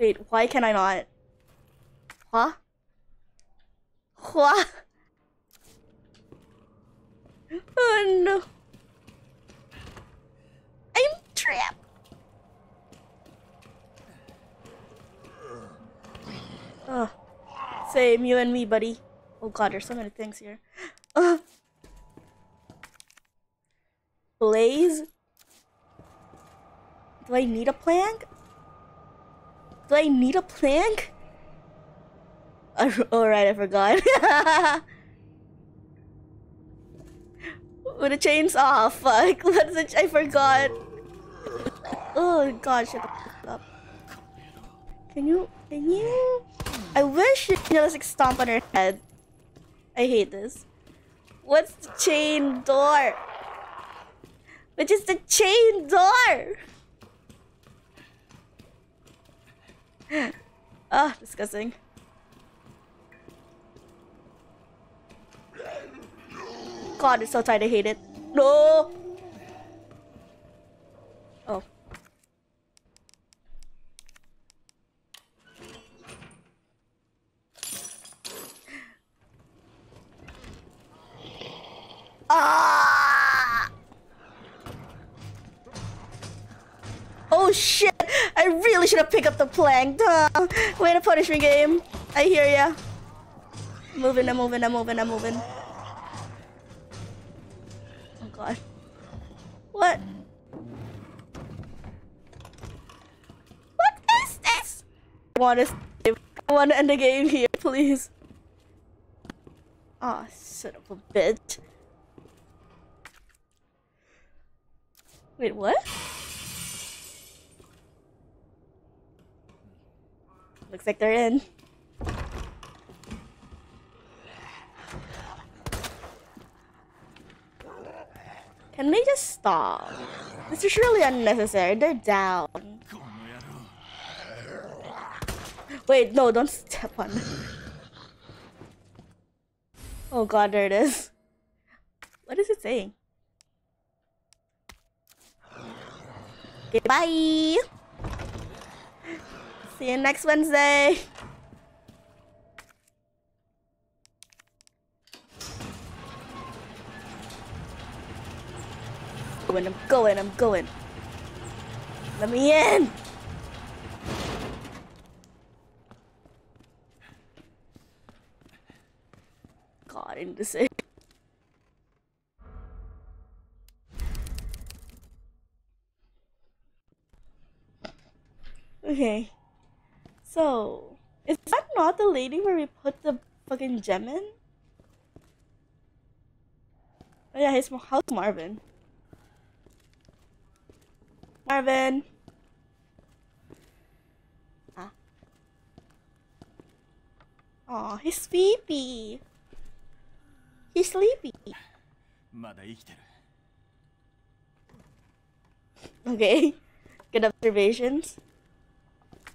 Wait, why can I not? Huh? What? Oh no. I'm trapped. Oh. Same, you and me, buddy. Oh god, there's so many things here. Blaze? Do I need a plank? Do I need a plank? Alright, I forgot. With the chainsaw, fuck. What's? I forgot. Oh god, shut up. Can you? Can you? I wish you could just like stomp on her head. I hate this. What's the chain door? Which is the chain door? Ah, disgusting. God, it's so tight. I hate it. No. Oh. Ah! Oh shit! I really should have picked up the plank. Duh. Way to punish me, game. I hear ya. Moving, I'm moving, I'm moving, I'm moving. Oh god. What? What is this? I want to I want to end the game here, please. Oh, son of a bitch. Wait, what? Looks like they're in. Can they just stop? This is really unnecessary. They're down. Wait, no, don't step on. Oh god, there it is. What is it saying? Goodbye. See you next Wednesday! Going, I'm going, I'm going. Let me in! God, I need to say. Okay. So, is that not the lady where we put the fucking gem in? Oh yeah, he's how's Marvin? Marvin. Ah. Oh, he's sleepy. He's sleepy. Okay. Good observations.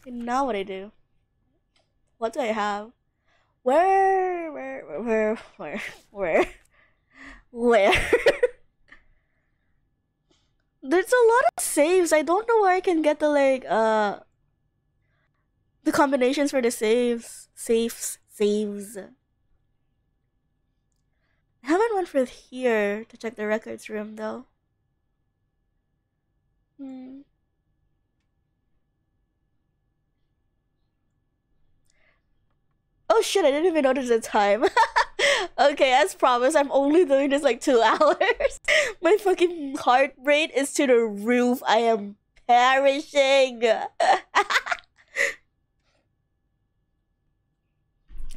Now what I do? What do I have? Where, where, where, where, where, where? There's a lot of saves. I don't know where I can get the like uh the combinations for the saves, saves, saves. I haven't went for here to check the records room though. Hmm. Oh shit, I didn't even notice the time. okay, as promised, I'm only doing this like two hours. My fucking heart rate is to the roof. I am perishing.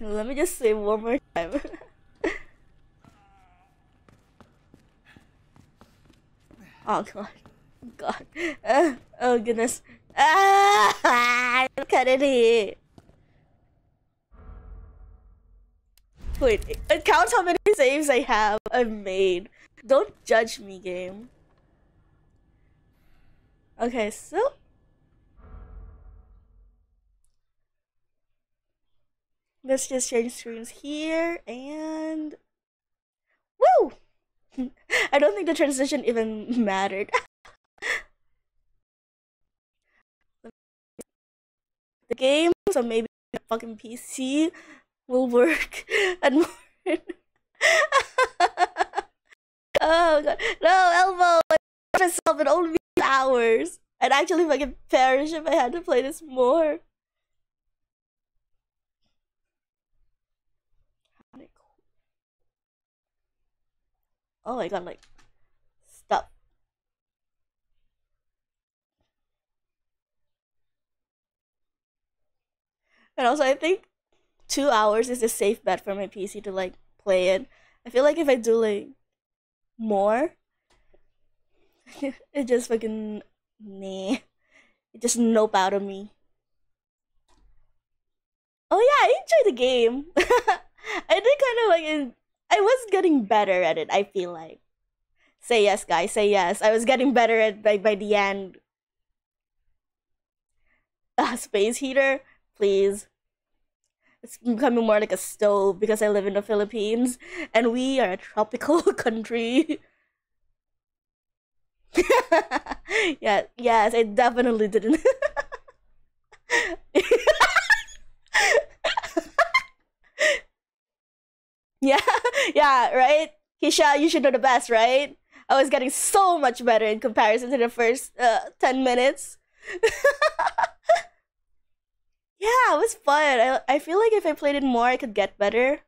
Let me just say one more time. oh god. God. Uh, oh goodness. Ah! Look Wait, it- it counts how many saves I have I've made. Don't judge me, game. Okay, so let's just change screens here and woo! I don't think the transition even mattered. the game, so maybe the fucking PC will work and more. oh god, no elbow! I myself in only hours. I'd actually fucking perish if I had to play this more. Oh, I got like stuff. And also, I think two hours is a safe bet for my PC to like play it. I feel like if I do like more, it just fucking nah, it just nope out of me. Oh yeah, I enjoyed the game. I did kind of like en- I was getting better at it. I feel like. Say yes, guys. Say yes. I was getting better at by by the end. Uh, space heater, please. It's becoming more like a stove because I live in the Philippines and we are a tropical country. yeah, yes, I definitely didn't. yeah, yeah, right? Kisha, you should know the best, right? I was getting so much better in comparison to the first uh, 10 minutes. Yeah, it was fun. I I feel like if I played it more, I could get better.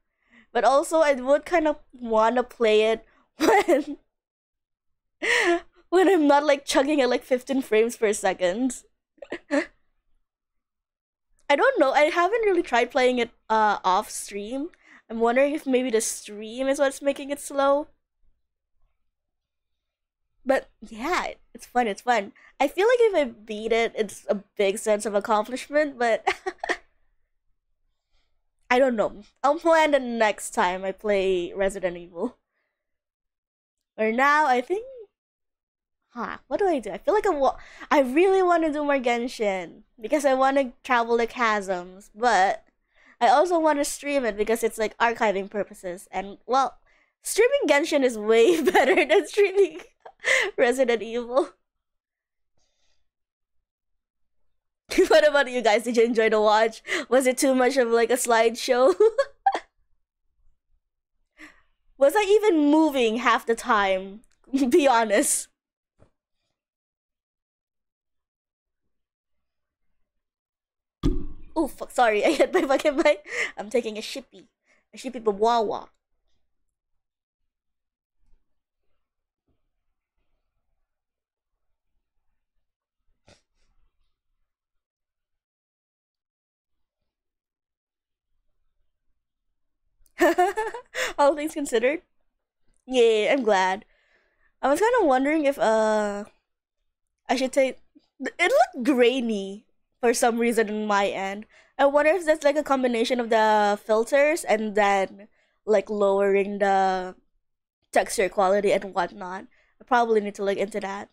But also, I would kind of want to play it when when I'm not like chugging at like 15 frames per second. I don't know. I haven't really tried playing it uh off stream. I'm wondering if maybe the stream is what's making it slow. But yeah, it's fun. It's fun. I feel like if I beat it, it's a big sense of accomplishment. But I don't know. I'll plan the next time I play Resident Evil. Or now, I think. Huh? What do I do? I feel like I wa- I really want to do more Genshin because I want to travel the chasms, but I also want to stream it because it's like archiving purposes. And well, streaming Genshin is way better than streaming Resident Evil. what about you guys? Did you enjoy the watch? Was it too much of like a slideshow? Was I even moving half the time? Be honest. Oh fuck! Sorry, I hit my fucking mic. I'm taking a shippy, a shippy bawawa. All things considered, yeah, I'm glad. I was kind of wondering if uh, I should say It looked grainy for some reason on my end. I wonder if that's like a combination of the filters and then like lowering the texture quality and whatnot. I probably need to look into that.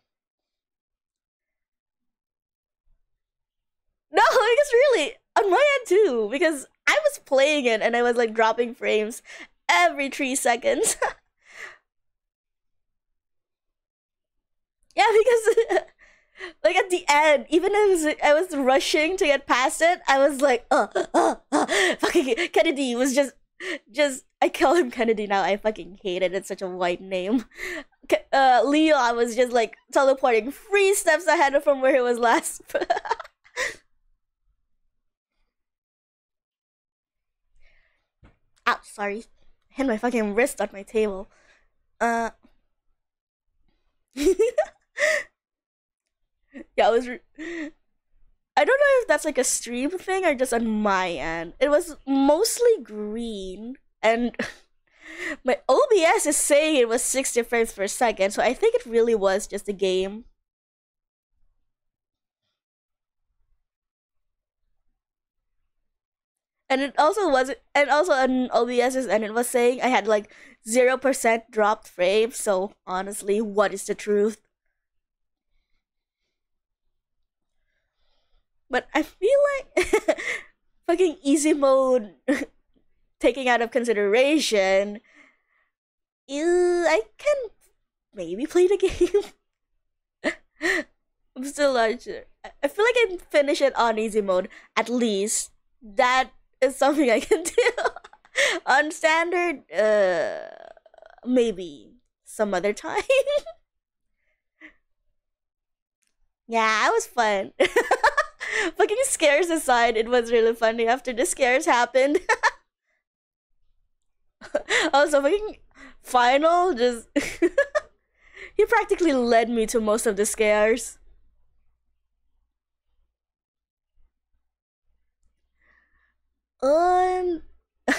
No, because really, on my end too, because I was playing it and I was like dropping frames every three seconds. yeah, because like at the end, even as I was, rushing to get past it, I was like, uh, uh, uh, fucking Skennedy was just, just I call him Skennedy now. I fucking hate it. It's such a white name. Uh, Leo, I was just like teleporting three steps ahead from where he was last. Ow, sorry. I Hit my fucking wrist on my table. Uh. yeah, I was. I don't know if that's like a stream thing or just on my end. It was mostly green, and my OBS is saying it was 60 frames per second, so I think it really was just a game. And it also wasn't and also on OBS's and it was saying I had like zero percent dropped frames. So honestly, what is the truth? But I feel like fucking easy mode taking out of consideration. Ew, I can maybe play the game. I'm still not sure. I feel like I can finish it on easy mode at least. That is something I can do. On standard, uh, maybe some other time. yeah, it was fun. Fucking scares aside, it was really funny after the scares happened. also, fucking final just. he practically led me to most of the scares. Um.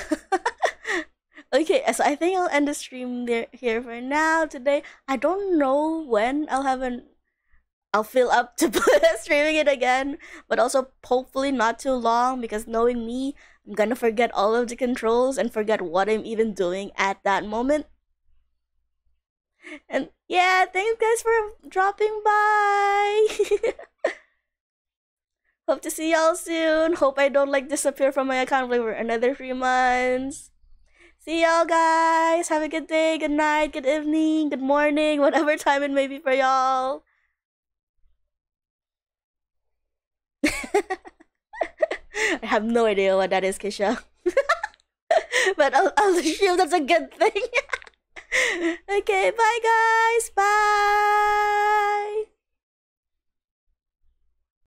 okay, so I think I'll end the stream there here for now today. I don't know when I'll have an. I'll fill up to streaming it again, but also hopefully not too long because knowing me, I'm gonna forget all of the controls and forget what I'm even doing at that moment. And yeah, thanks guys for dropping by. Hope to see y'all soon. Hope I don't like disappear from my account for another three months. See y'all guys. Have a good day, good night, good evening, good morning, whatever time it may be for y'all. I have no idea what that is, Kisha. but I'll, I'll assume that's a good thing. okay, bye guys. Bye.